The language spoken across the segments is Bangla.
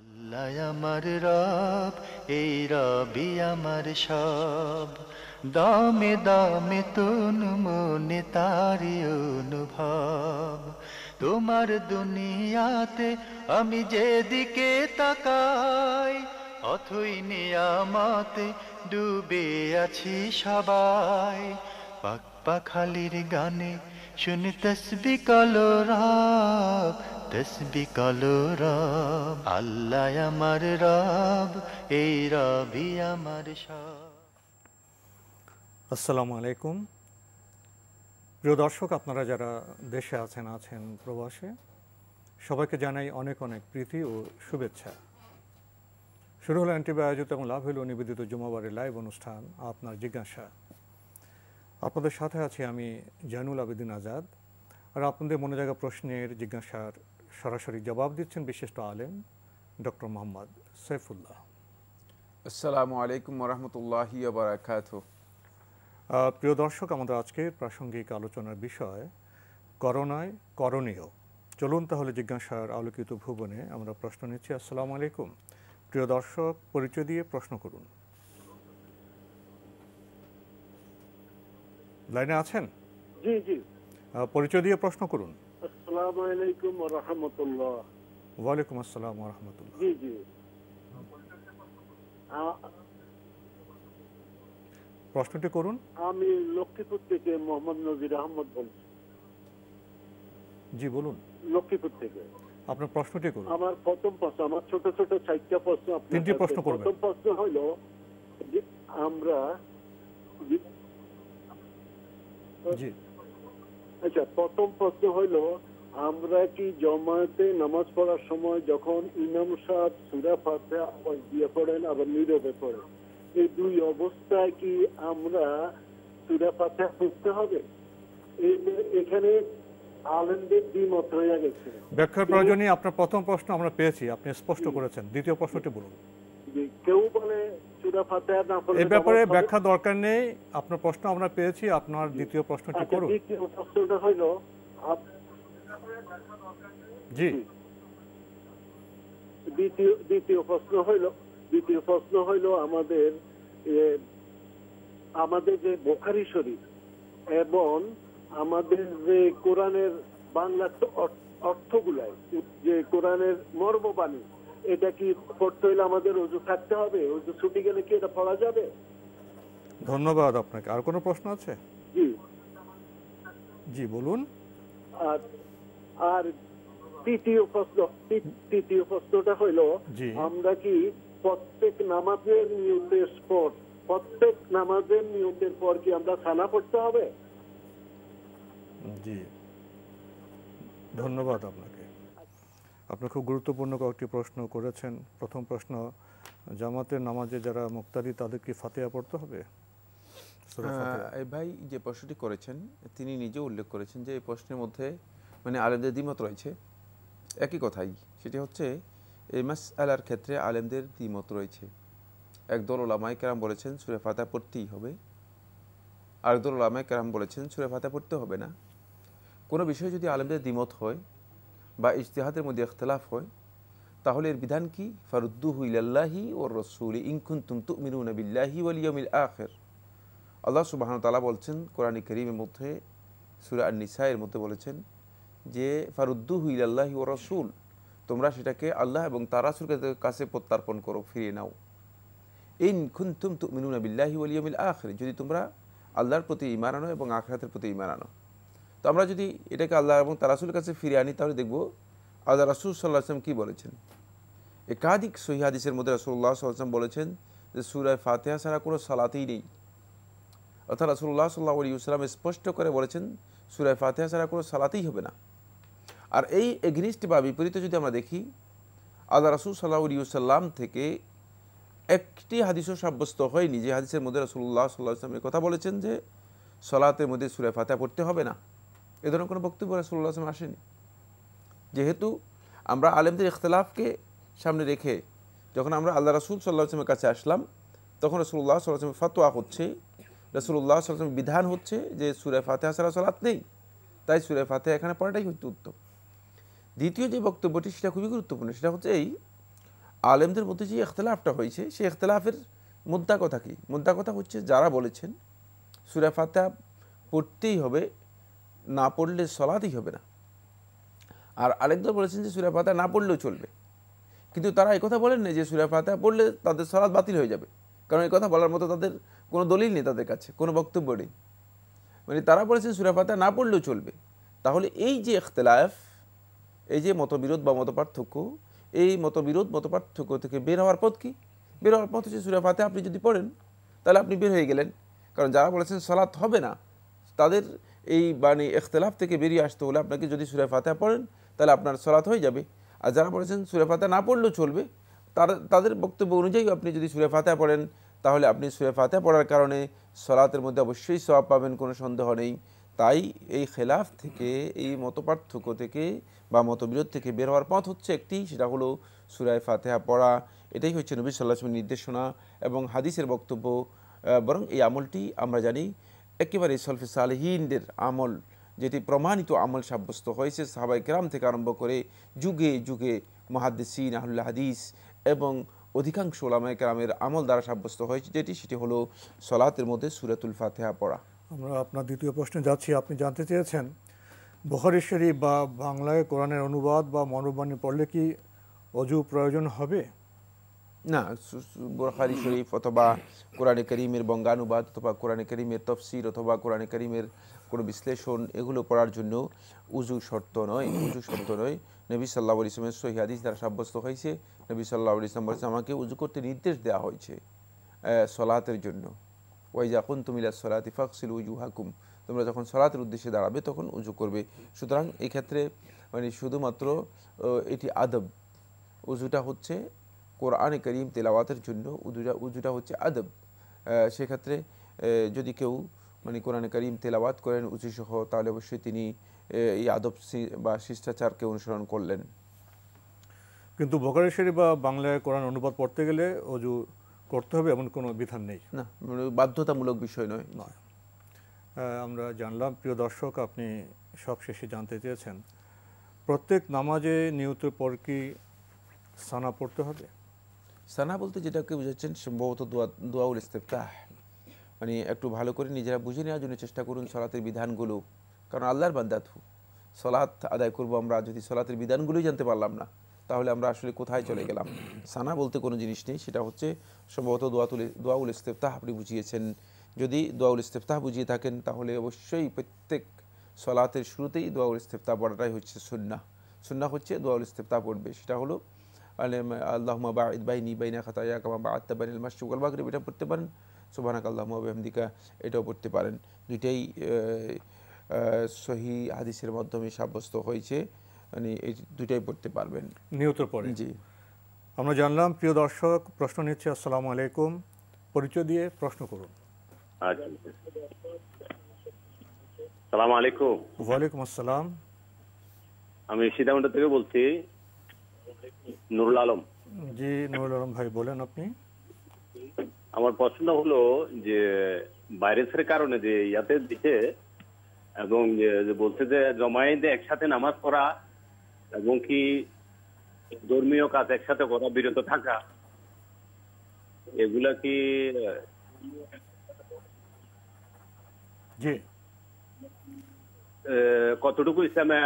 আল্লাহ আমার রব, এই রবি আমার সব। দামে দামে তুন মনে তারি অনুভব। তোমার দুনিয়াতে আমি যেদিকে তাকাই, অথই নিয়ামতে ডুবে আছি সবাই। পাক পাখালির গানে শুনি তসবি কলো রব তসবি কলো রব আল্লাহ আমার রব এই রবি আমার সব আসসালামু আলাইকুম প্রিয় দর্শক আপনারা যারা দেশে আছেন আছেন প্রবাসে সবাইকে জানাই অনেক অনেক প্রীতি ও শুভেচ্ছা শুরু হলো অ্যান্টিবায়োজিত এবং লাভ হইল নিবেদিত জুমাবারের লাইভ অনুষ্ঠান, আপনার জিজ্ঞাসা। আপনাদের সাথে আছি আমি জানুল আবেদিন আজাদ আর আপনাদের মনে জায়গা প্রশ্নের জিজ্ঞাসার সরাসরি জবাব দিচ্ছেন বিশিষ্ট আলেম ডক্টর মোহাম্মদ সৈফুল্লাহ আসসালামু আলাইকুম রহমতুল্লাহি বারাকাত। প্রিয় দর্শক আমাদের আজকের প্রাসঙ্গিক আলোচনার বিষয় করোনায় করণীয়। চলুন তাহলে জিজ্ঞাসার আলোকিত ভুবনে আমরা প্রশ্ন নিচ্ছি। আসসালামু আলাইকুম। প্রিয় দর্শক পরিচয় দিয়ে প্রশ্ন করুন। লাইনে আছেন? জি জি। পরিচয় দিয়ে প্রশ্ন করুন। আসসালামু আলাইকুম রহমতুল্লাহ। ওয়ালাইকুম আসসালাম রহমতুল্লাহ। জি জি। প্রশ্নটি করুন। আমি লক্ষ্মীপুর থেকে মোহাম্মদ নজির আহমদ বলছি। জি বলুন। লক্ষ্মীপুর থেকে। আপনার প্রশ্নটি করুন। আমার প্রথম প্রশ্ন আমার ছোট ছোট চারটা প্রশ্ন আপনার তিনটি প্রশ্ন করবেন। প্রথম প্রশ্ন হলো যে আমরা জি। আচ্ছা প্রথম প্রশ্ন হলো আমরা কি জমাতে নামাজ পড়ার সময় যখন ইমাম সাহেব সুরা ফাতিহা আবার দিয়ে পড়েন আবার নীরবে পড়েন? এই দুই অবস্থায় কি আমরা সুরা ফাতিহা পড়তে হবে? এই- এখানে আলেমদের দ্বিমত হয়ে গেছে। ব্যাখ্যার প্রয়োজনে আপনার প্রথম প্রশ্ন আমরা পেয়েছি আপনি স্পষ্ট করেছেন। দ্বিতীয় প্রশ্নটি বলুন। কেউ বলে সুরা ফাতিহা না পড়লে এই ব্যাপারে ব্যাখ্যা দরকার নেই। আপনার প্রশ্ন আমরা পেয়েছি আপনার দ্বিতীয় প্রশ্নটি আচ্ছা, করুন। দ্বিতীয় প্রশ্নটা হলো জি। দ্বিতীয় দ্বিতীয় প্রশ্ন হইল দ্বিতীয় প্রশ্ন হইল আমাদের আমাদের যে বোখারি শরীফ এবং আমাদের যে কোরআনের বাংলা অর- অর্থগুলাই যে কোরআনের মর্মবাণী এটা কি পড়তে হইলে আমাদের অজু থাকতে হবে? অজু ছুটি গেলে কি এটা পড়া যাবে? ধন্যবাদ আপনাকে। আর কোনো প্রশ্ন আছে? জি। জি বলুন। আর আর তৃতীয় প্রশ্ন তৃতীয় প্রশ্নটা হইল আমরা কি প্রত্যেক নামাজের নিয়তের পর প্রত্যেক নামাজের নিয়তের পর কি আমরা সানা পড়তে হবে? জি। ধন্যবাদ আপনাকে। আপনি খুব গুরুত্বপূর্ণ কয়েকটি প্রশ্ন করেছেন। প্রথম প্রশ্ন জামাতের নামাজে যারা মুক্তারি তাদের কি ফাতেহা পড়তে হবে? ভাই যে প্রশ্নটি করেছেন তিনি নিজে উল্লেখ করেছেন যে এই প্রশ্নের মধ্যে মানে আলেমদের দ্বিমত রয়েছে। একই কথাই সেটি হচ্ছে এই মাস আলার ক্ষেত্রে আলেমদের দ্বিমত রয়েছে। একদল ওলামাই কেরাম বলেছেন সুরে ফাতা পড়তেই হবে। আরেকদল ওলামাই কেরাম বলেছেন সুরে ফাতা পড়তে হবে না। কোনো বিষয়ে যদি আলেমদের দ্বিমত হয় বা ইজতিহাদের মধ্যে ইখতলাফ হয়, তাহলে এর বিধান কি? ফারুদ্দুহু ইলাল্লাহি ও রসুল ইনকুন্তুম তুমিনুনা বিল্লাহি ওয়াল ইয়াউমিল আখির। আল্লাহ সুবাহন তালা বলছেন, কোরআনী করিমের মধ্যে, সুরা আর নিসাইয়ের মধ্যে বলেছেন যে, ফারুদ্দুহু ইলাল্লাহি ও রসুল, তোমরা সেটাকে আল্লাহ এবং তার কাছে প্রত্যার্পণ করো, ফিরিয়ে নাও। ইন খুন্তুম তুমিনুনা বিল্লাহি ওয়াল ইয়াউমিল আখির, যদি তোমরা আল্লাহর প্রতি ইমান আনো এবং আখরাতের প্রতি ইমান আনো। তো আমরা যদি এটাকে আল্লাহ এবং তার রাসূলের কাছে ফিরিয়ে আনি, তাহলে দেখব আল্লাহ রাসূল সাল্লাহ আসলাম কী বলেছেন? একাধিক সহিহাদিসের মধ্যে রাসূলুল্লাহ সাল্লাহ বলেছেন যে সুরায় ফাতেহা ছাড়া কোনো সালাতেই নেই। অর্থাৎ রাসুল্লাহ সাল্লাহ আলী ইসলাম স্পষ্ট করে বলেছেন সুরায় ফাতেহা ছাড়া কোনো সালাতেই হবে না। আর এই এগনিস্ট বা বিপরীতে যদি আমরা দেখি, আল্লাহ রাসুল সাল্লাহ আলী সাল্লাম থেকে একটি হাদিসও সাব্যস্ত হয়নি যে হাদিসের মধ্যে রাসুল্লাহ সাল্লাহ আসলাম কথা বলেছেন যে সলাতের মধ্যে সুরায় ফাতেহা পড়তে হবে না। এ ধরনের কোনো বক্তব্য রাসুল্লাহ আসলাম আসেনি। যেহেতু আমরা আলেমদের ইখতলাফকে সামনে রেখে যখন আমরা আল্লাহ রাসুল সাল্লাহ আসলামের কাছে আসলাম, তখন রসুল্লাহ সাল্লাহ ফতোয়া হচ্ছে রসুল্লাহ সাল্লাম বিধান হচ্ছে যে সুরে ফাতেহা ছাড়া সালাত নেই। তাই সুরে ফাতেহা এখানে পড়াটাই হচ্ছে উত্তম। দ্বিতীয় যে বক্তব্যটি, সেটা খুবই গুরুত্বপূর্ণ, সেটা হচ্ছে এই, আলেমদের মধ্যে যে ইখতলাফটা হয়েছে, সেই ইখতলাফের মুদ্রা কথা কি? মুদ্রা কথা হচ্ছে, যারা বলেছেন সুরে ফাতা পড়তেই হবে না পড়লে সলাতেই হবে না। আর আরেকদল বলেছেন যে সুরা ফাতা না পড়লেও চলবে। কিন্তু তারা এই কথা বলেন না যে সুরা ফাতা পড়লে তাদের সলাৎ বাতিল হয়ে যাবে। কারণ এই কথা বলার মতো তাদের কোনো দলিল নেই তাদের কাছে, কোনো বক্তব্য নেই। মানে তারা বলেছেন সুরা ফাতা না পড়লেও চলবে। তাহলে এই যে ইখতলাফ, এই যে মতবিরোধ বা মতপার্থক্য, এই মতবিরোধ, মতপার্থক্য থেকে বের হওয়ার পথ কি? বের হওয়ার পথ হচ্ছে সুরা ফাতে আপনি যদি পড়েন, তাহলে আপনি বের হয়ে গেলেন। কারণ যারা বলেছেন সলাৎ হবে না, তাদের এই মানে ইখতলাফ থেকে বেরিয়ে আসতে হলে আপনাকে যদি সুরা ফাতে পড়েন, তাহলে আপনার সলাৎ হয়ে যাবে। আর যারা বলেছেন সুরা ফাতে না পড়লেও চলবে। তারা, তাদের বক্তব্য অনুযায়ী আপনি যদি সুরে ফাতে পড়েন, তাহলে আপনি সুরে ফাতে পড়ার কারণে সলাতের মধ্যে অবশ্যই সওয়াব পাবেন, কোনো সন্দেহ নেই। তাই এই খেলাফ থেকে, এই মতপার্থক্য থেকে বা মতবিরোধ থেকে বের হওয়ার পথ হচ্ছে একটি, সেটা হলো সুরায় ফাতেহা পড়া। এটাই হচ্ছে নবী সাল্লাহ নির্দেশনা এবং হাদিসের বক্তব্য। বরং এই আমলটি আমরা জানি একেবারে সলফে সালেহিনদের আমল, যেটি প্রমাণিত আমল সাব্যস্ত হয়েছে সাহাবাই কেরাম থেকে আরম্ভ করে যুগে যুগে মহাদ্দিসিন আহুল্লাহ হাদিস এবং অধিকাংশ ওলামায় কেরামের আমল দ্বারা সাব্যস্ত হয়েছে, যেটি সেটি হলো সলাতের মধ্যে সুরাতুল ফাতেহা পড়া। আমরা আপনার দ্বিতীয় প্রশ্নে যাচ্ছি। আপনি জানতে চেয়েছেন, বুখারী শরীফ বা বাংলায় কোরআনের অনুবাদ বা মনোবাণী পড়লে কি অজু প্রয়োজন হবে? না, সু- শরীফ অথবা কোরআনে করিমের বঙ্গানুবাদ অথবা কোরআনে করিমের তফসির অথবা কোরআনে করিমের কোনো বিশ্লেষণ এগুলো পড়ার জন্য উজু শর্ত নয়, উজু শর্ত নয়। নবী সাল্লাহ ইসলামের সহি দ্বারা সাব্যস্ত হয়েছে। নবী সাল্লাহ ইসলাম বলেছে আমাকে উজু করতে নির্দেশ দেওয়া হয়েছে সলাতের জন্য। ওই যখন সলাতি ফাকসিল উজু হাকুম তোমরা যখন সলাতের উদ্দেশ্যে দাঁড়াবে, তখন উজু করবে। সুতরাং এক্ষেত্রে মানে শুধুমাত্র এটি আদব। উজুটা হচ্ছে কোরআনে করিম তেলাওয়াতের জন্য উজুটা উজুটা হচ্ছে আদব। সেক্ষেত্রে যদি কেউ মানে কোরআনে করিম তেলাওয়াত করেন উজু সহ তাহলে অবশ্যই তিনি এই আদব বা শিষ্টাচারকে অনুসরণ করলেন। কিন্তু বুখারী শরীফ বা বাংলায় কোরআন অনুবাদ পড়তে গেলে অজু করতে হবে এমন কোনো বিধান নেই। না মানে বাধ্যতামূলক বিষয় নয়। নয়। আমরা জানলাম প্রিয় দর্শক আপনি সব শেষে জানতে চেয়েছেন প্রত্যেক নামাজে নিয়ত পর কি সানা পড়তে হবে? সানা বলতে যেটাকে বুঝাচ্ছেন সম্ভবত দোয়া, দোয়াউল ইস্তেফতাহ। মানে একটু ভালো করে নিজেরা বুঝে নেওয়ার জন্য চেষ্টা করুন সলাতের বিধানগুলো। কারণ আল্লাহর বান্দাতু সলাৎ আদায় করব আমরা, যদি সলাতের বিধানগুলোই জানতে পারলাম না, তাহলে আমরা আসলে কোথায় চলে গেলাম? সানা বলতে কোনো জিনিস নেই, সেটা হচ্ছে সম্ভবত দোয়াতুল, দোয়াউল ইস্তেফতাহ আপনি বুঝিয়েছেন। যদি দোয়াউল ইস্তেফতাহ বুঝিয়ে থাকেন, তাহলে অবশ্যই প্রত্যেক সলাতের শুরুতেই দোয়াউল ইস্তেফতাহ পড়াটাই হচ্ছে সুন্না সুন্না হচ্ছে দোয়াউল ইস্তেফতাহ পড়বে, সেটা হলো আল্লাহমা বাঈদ বাইনি বাইনা খাতায়া কামা বাআত্তা বাইনাল মাশরিক ওয়াল মাগরিব। এটা পড়তে পারেন। সুবহানাক আল্লাহুম্মা ওয়া এটাও পড়তে পারেন। দুইটাই সহি হাদিসের মাধ্যমে সাব্যস্ত হয়েছে। মানে এই দুইটাই পড়তে পারবেন। নিয়ত পরে। জি। আমরা জানলাম প্রিয় দর্শক প্রশ্ন নিচ্ছে আসসালামু আলাইকুম। পরিচয় দিয়ে প্রশ্ন করুন। আচ্ছা আলাইকুম। ওয়ালাইকুম আসসালাম। আমি সীতাকুণ্ড থেকে বলছি নুরুল আলম। জি নুরুল আলম ভাই বলেন আপনি। আমার প্রশ্ন হলো যে ভাইরাসের কারণে যে ইয়াতে এবং বলছে যে জমায়েতে একসাথে নামাজ পড়া এবং কি ধর্মীয় কাজ একসাথে করা বিরত থাকা এগুলা কি জি। কতটুকু ইসলামে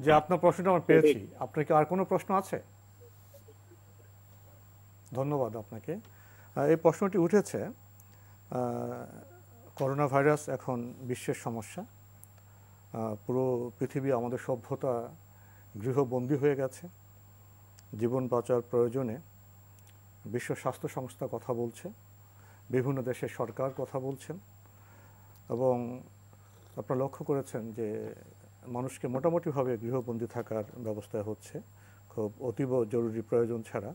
যে আপনার প্রশ্নটা আমরা পেয়েছি। আপনার কি আর কোনো প্রশ্ন আছে? ধন্যবাদ আপনাকে। এই প্রশ্নটি উঠেছে করোনা ভাইরাস এখন বিশ্বের সমস্যা। পুরো পৃথিবী, আমাদের সভ্যতা গৃহবন্দী হয়ে গেছে। জীবন বাঁচার প্রয়োজনে বিশ্ব স্বাস্থ্য সংস্থা কথা বলছে, বিভিন্ন দেশের সরকার কথা বলছেন এবং আপনারা লক্ষ্য করেছেন যে মানুষকে মোটামুটিভাবে গৃহবন্দী থাকার ব্যবস্থা হচ্ছে। খুব অতীব জরুরি প্রয়োজন ছাড়া।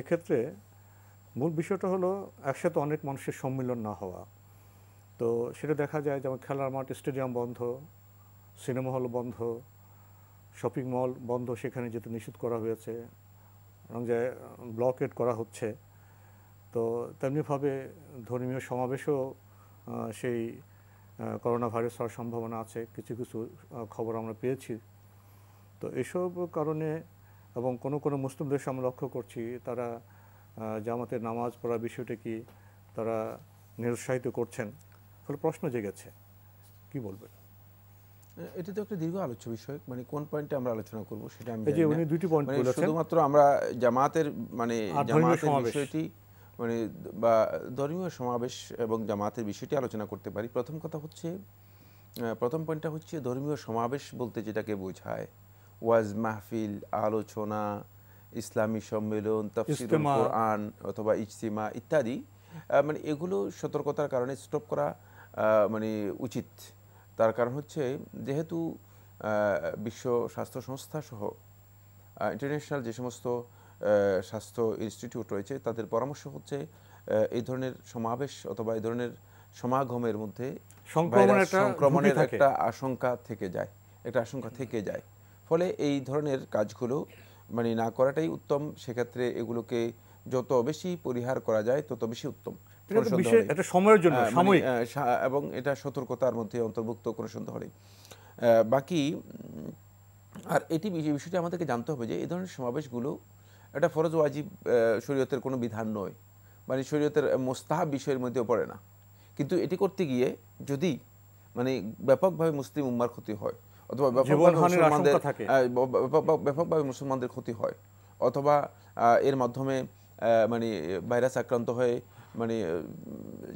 এক্ষেত্রে মূল বিষয়টা হলো একসাথে অনেক মানুষের সম্মিলন না হওয়া। তো সেটা দেখা যায় যেমন খেলার মাঠ, স্টেডিয়াম বন্ধ, সিনেমা হল বন্ধ, শপিং মল বন্ধ সেখানে যেতে নিষেধ করা হয়েছে, এবং যে ব্লকেট করা হচ্ছে। তো তেমনিভাবে ধর্মীয় সমাবেশও সেই করোনা ভাইরাস হওয়ার সম্ভাবনা আছে। কিছু কিছু খবর আমরা পেয়েছি। তো এসব কারণে এবং কোনো কোনো মুসলিম দেশে আমরা লক্ষ্য করছি তারা জামাতের নামাজ পড়ার বিষয়টি কি তারা নিরুৎসাহিত করছেন? ফলে প্রশ্ন জেগেছে কি বলবেন? এটা তো একটা দীর্ঘ আলোচ্য বিষয় মানে কোন পয়েন্টে আমরা আলোচনা করব সেটা আমি যে উনি দুইটি পয়েন্ট মানে বলেছেন। শুধুমাত্র আমরা জামাতের মানে জামাতের বিষয়টি মানে বা ধর্মীয় সমাবেশ এবং জামাতের বিষয়টি আলোচনা করতে পারি। প্রথম কথা হচ্ছে প্রথম পয়েন্টটা হচ্ছে ধর্মীয় সমাবেশ বলতে যেটাকে বোঝায়। ওয়াজ মাহফিল আলোচনা ইসলামী সম্মেলন তাফসিরুল কোরআন অথবা ইজতিমা ইত্যাদি মানে এগুলো সতর্কতার কারণে স্টপ করা মানে উচিত। তার কারণ হচ্ছে যেহেতু বিশ্ব স্বাস্থ্য সংস্থা সহ ইন্টারন্যাশনাল যে সমস্ত স্বাস্থ্য ইনস্টিটিউট রয়েছে তাদের পরামর্শ হচ্ছে এই ধরনের সমাবেশ অথবা এই ধরনের সমাগমের মধ্যে সংক্রমণের। একটা আশঙ্কা থেকে যায় একটা আশঙ্কা থেকে যায়। ফলে এই ধরনের কাজগুলো মানে না করাটাই উত্তম। সেক্ষেত্রে এগুলোকে যত বেশি পরিহার করা যায় তত বেশি উত্তম। এটা সময়ের জন্য মানে, সাময়িক। এবং এটা সতর্কতার মধ্যে অন্তর্ভুক্ত কোনো সন্দেহ নেই। বাকি আর এটি বিষয়টি আমাদেরকে জানতে হবে যে এই ধরনের সমাবেশগুলো এটা ফরজ ওয়াজিব শরীয়তের কোনো বিধান নয়। মানে শরীয়তের মোস্তাহাব বিষয়ের মধ্যেও পড়ে না। কিন্তু এটি করতে গিয়ে যদি মানে ব্যাপকভাবে মুসলিম উম্মার ক্ষতি হয় অথবা ব্যাপকভাবে মুসলমানদের থাকে। ব্যাপকভাবে ক্ষতি হয়। অথবা এর মাধ্যমে মানে ভাইরাস আক্রান্ত হয়ে মানে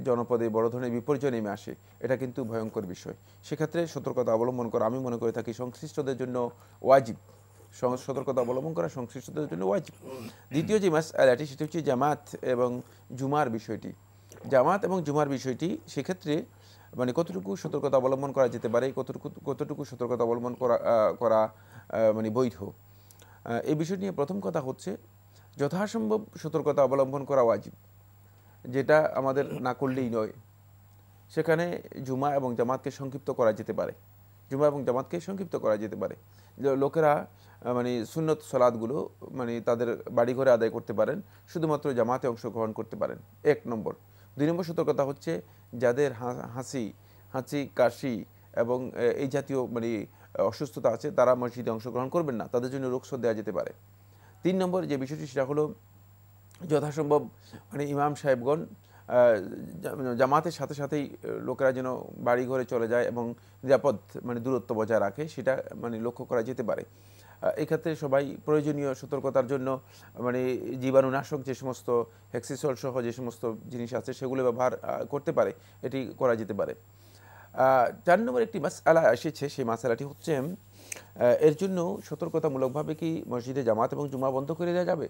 জনপদে বড় ধরনের বিপর্যয় নেমে আসে এটা কিন্তু ভয়ঙ্কর বিষয়। সেক্ষেত্রে সতর্কতা অবলম্বন করা আমি মনে করে থাকি সংশ্লিষ্টদের জন্য ওয়াজিব। সতর্কতা অবলম্বন করা সংশ্লিষ্টদের জন্য ওয়াজিব। দ্বিতীয় যে মাস আলাটি সেটি হচ্ছে জামাত এবং জুমার বিষয়টি। জামাত এবং জুমার বিষয়টি সেক্ষেত্রে মানে কতটুকু সতর্কতা অবলম্বন করা যেতে পারে, কতটুকু কতটুকু সতর্কতা অবলম্বন করা করা মানে বৈধ? এই বিষয় নিয়ে প্রথম কথা হচ্ছে, যথাসম্ভব সতর্কতা অবলম্বন করা ওয়াজিব, যেটা আমাদের না করলেই নয়। সেখানে জুমা এবং জামাতকে সংক্ষিপ্ত করা যেতে পারে। জুমা এবং জামাতকে সংক্ষিপ্ত করা যেতে পারে। লোকেরা মানে সুন্নত সলাদগুলো মানে তাদের বাড়িঘরে আদায় করতে পারেন, শুধুমাত্র জামাতে অংশগ্রহণ করতে পারেন। এক নম্বর। দুই নম্বর সতর্কতা হচ্ছে যাদের হাসি, হাঁচি, কাশি এবং এই জাতীয় মানে অসুস্থতা আছে, তারা মসজিদে অংশগ্রহণ করবেন না। তাদের জন্য রোগসর দেওয়া যেতে পারে। তিন নম্বর যে বিষয়টি, সেটা হলো যথাসম্ভব মানে ইমাম সাহেবগণ জামাতের সাথে সাথেই লোকেরা যেন বাড়ি ঘরে চলে যায় এবং নিরাপদ মানে দূরত্ব বজায় রাখে, সেটা মানে লক্ষ্য করা যেতে পারে। এক্ষেত্রে সবাই প্রয়োজনীয় সতর্কতার জন্য মানে জীবাণুনাশক যে সমস্ত হেক্সিসল সহ যে সমস্ত জিনিস আছে সেগুলো ব্যবহার করতে পারে, এটি করা যেতে পারে। চার নম্বর একটি মাসালা এসেছে, সেই মাসালাটি হচ্ছে এর জন্য সতর্কতামূলকভাবে কি মসজিদে জামাত এবং জুমা বন্ধ করে দেওয়া যাবে?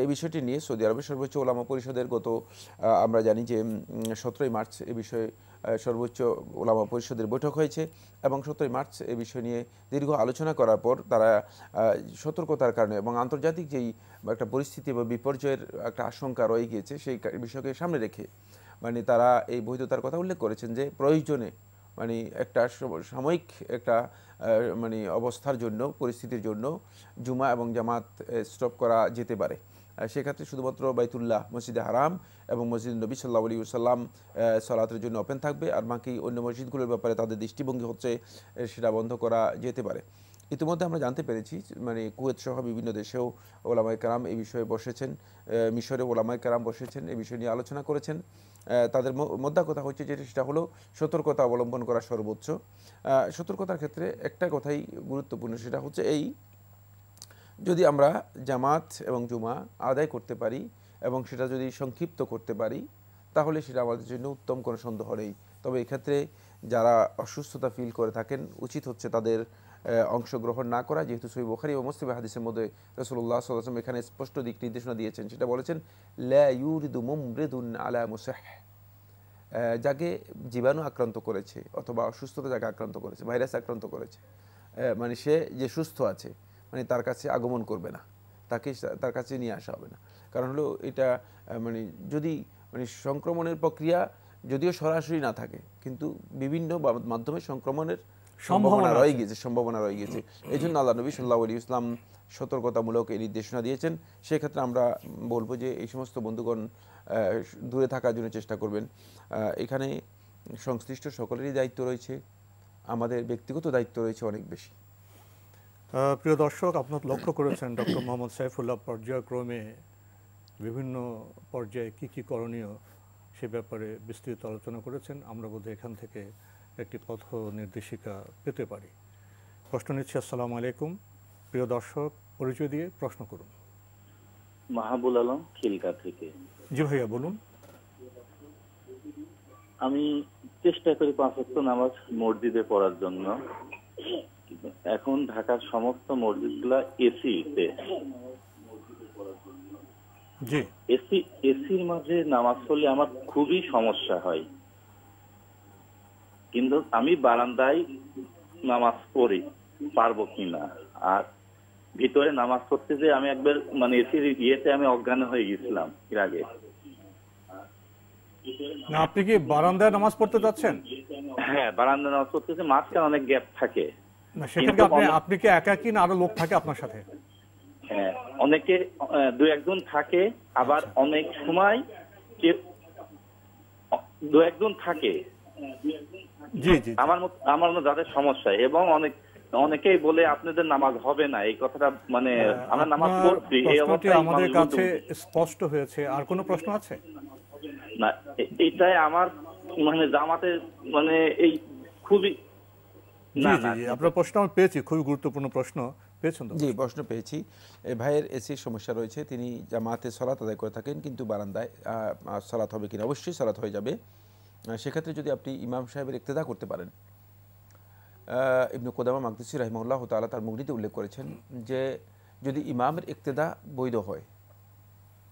এই বিষয়টি নিয়ে সৌদি আরবের সর্বোচ্চ ওলামা পরিষদের গত আমরা জানি যে সতেরোই মার্চ এ বিষয়ে সর্বোচ্চ ওলামা পরিষদের বৈঠক হয়েছে এবং সতেরোই মার্চ এ বিষয় নিয়ে দীর্ঘ আলোচনা করার পর তারা সতর্কতার কারণে এবং আন্তর্জাতিক যেই একটা পরিস্থিতি বা বিপর্যয়ের একটা আশঙ্কা রয়ে গিয়েছে সেই বিষয়কে সামনে রেখে মানে তারা এই বৈধতার কথা উল্লেখ করেছেন যে প্রয়োজনে মানে একটা সাময়িক একটা মানে অবস্থার জন্য, পরিস্থিতির জন্য জুমা এবং জামাত স্টপ করা যেতে পারে। সেক্ষেত্রে শুধুমাত্র বাইতুল্লাহ, মসজিদে হারাম এবং মসজিদ নবী সাল্লাহ আলী সাল্লাম সলাতের জন্য ওপেন থাকবে। আর বাকি অন্য মসজিদগুলোর ব্যাপারে তাদের দৃষ্টিভঙ্গি হচ্ছে সেটা বন্ধ করা যেতে পারে। ইতিমধ্যে আমরা জানতে পেরেছি মানে কুয়েত সহ বিভিন্ন দেশেও ওলামায় কারাম এই বিষয়ে বসেছেন মিশরে ওলামায় কারাম বসেছেন এই বিষয় নিয়ে আলোচনা করেছেন। তাদের ম- মোদ্দা কথা হচ্ছে যেটা সেটা হলো সতর্কতা অবলম্বন করা সর্বোচ্চ। সতর্কতার ক্ষেত্রে একটা কথাই গুরুত্বপূর্ণ, সেটা হচ্ছে এই যদি আমরা জামাত এবং জুমা আদায় করতে পারি এবং সেটা যদি সংক্ষিপ্ত করতে পারি, তাহলে সেটা আমাদের জন্য উত্তম কোনো সন্দেহ নেই। তবে এক্ষেত্রে যারা অসুস্থতা ফিল করে থাকেন, উচিত হচ্ছে তাদের অংশগ্রহণ না করা। যেহেতু সই বোখারি ও মুসলিম হাদিসের মধ্যে রসুল্লাহ সাল্লাম এখানে স্পষ্ট দিক নির্দেশনা দিয়েছেন। সেটা বলেছেন, লা ইউরিদু মুমরিদুন আলা মুসাহ। যাকে জীবাণু আক্রান্ত করেছে অথবা অসুস্থতা যাকে আক্রান্ত করেছে, ভাইরাস আক্রান্ত করেছে মানে সে যে সুস্থ আছে মানে তার কাছে আগমন করবে না। তাকে তার কাছে নিয়ে আসা হবে না। কারণ হলো এটা মানে যদি মানে সংক্রমণের প্রক্রিয়া যদিও সরাসরি না থাকে কিন্তু বিভিন্ন মাধ্যমে সংক্রমণের সম্ভাবনা রয়ে। গিয়েছে সম্ভাবনা রয়ে গেছে এই জন্য আল্লাহ নবী সাল্লাহ আলী ইসলাম সতর্কতামূলক এই নির্দেশনা দিয়েছেন। সেক্ষেত্রে আমরা বলব যে এই সমস্ত বন্ধুগণ দূরে থাকার জন্য চেষ্টা করবেন। এখানে সংশ্লিষ্ট সকলেরই দায়িত্ব রয়েছে। আমাদের ব্যক্তিগত দায়িত্ব রয়েছে অনেক বেশি। প্রিয় দর্শক আপনার লক্ষ্য করেছেন ডক্টর মোহাম্মদ সাইফুল্লাহ পর্যায়ক্রমে বিভিন্ন পর্যায়ে কি কি করণীয় সে ব্যাপারে বিস্তৃত আলোচনা করেছেন। আমরা বোধহয় এখান থেকে একটি পথ নির্দেশিকা পেতে পারি। প্রশ্ন নিচ্ছি আসসালামু আলাইকুম। প্রিয় দর্শক পরিচয় দিয়ে প্রশ্ন করুন। মাহাবুল আলম খিলকা থেকে। জি ভাইয়া বলুন। আমি চেষ্টা করি পাঁচ নামাজ মসজিদে পড়ার জন্য। এখন ঢাকার সমস্ত মসজিদগুলা এসিতে। জি। এসি এসির মাঝে নামাজ পড়লে আমার খুবই সমস্যা হয়। কিন্তু আমি বারান্দায় নামাজ পড়ি পারব কিনা? আর ভিতরে নামাজ পড়তে যে আমি একবার মানে এসির ইয়েতে আমি অজ্ঞান হয়ে গেছিলাম এর আগে। না আপনি কি বারান্দায় নামাজ পড়তে যাচ্ছেন? হ্যাঁ বারান্দায় নামাজ পড়তেছে মাঝখানে অনেক গ্যাপ থাকে। না সেক্ষেত্রে আপনি আপনি কি একা কি না আরও লোক থাকে আপনার সাথে? হ্যাঁ অনেকে দু একজন থাকে আবার অনেক সময় দু একজন থাকে। জি জি। আমার আমার যাদের সমস্যা এবং অনেক অনেকেই বলে আপনাদের নামাজ হবে না। এই কথাটা মানে আমরা নামাজ পড়ছি এই অবস্থায় আমাদের কাছে স্পষ্ট হয়েছে। আর কোনো প্রশ্ন আছে? না এটাই আমার মানে জামাতের মানে এই খুবই আপনার প্রশ্ন আমি পেয়েছি খুবই গুরুত্বপূর্ণ প্রশ্ন পেয়েছেন জি প্রশ্ন পেয়েছি। ভাইয়ের এসির সমস্যা রয়েছে তিনি জামাতে সলাত আদায় করে থাকেন কিন্তু বারান্দায় সলাত হবে কিনা? অবশ্যই সলাত হয়ে যাবে। সেক্ষেত্রে যদি আপনি ইমাম সাহেবের ইক্তেদা করতে পারেন ইবনু কোদামা মাকদিসি রহিমউল্লাহ তাআলা তার মুগনিতে উল্লেখ করেছেন যে যদি ইমামের ইক্তেদা বৈধ হয়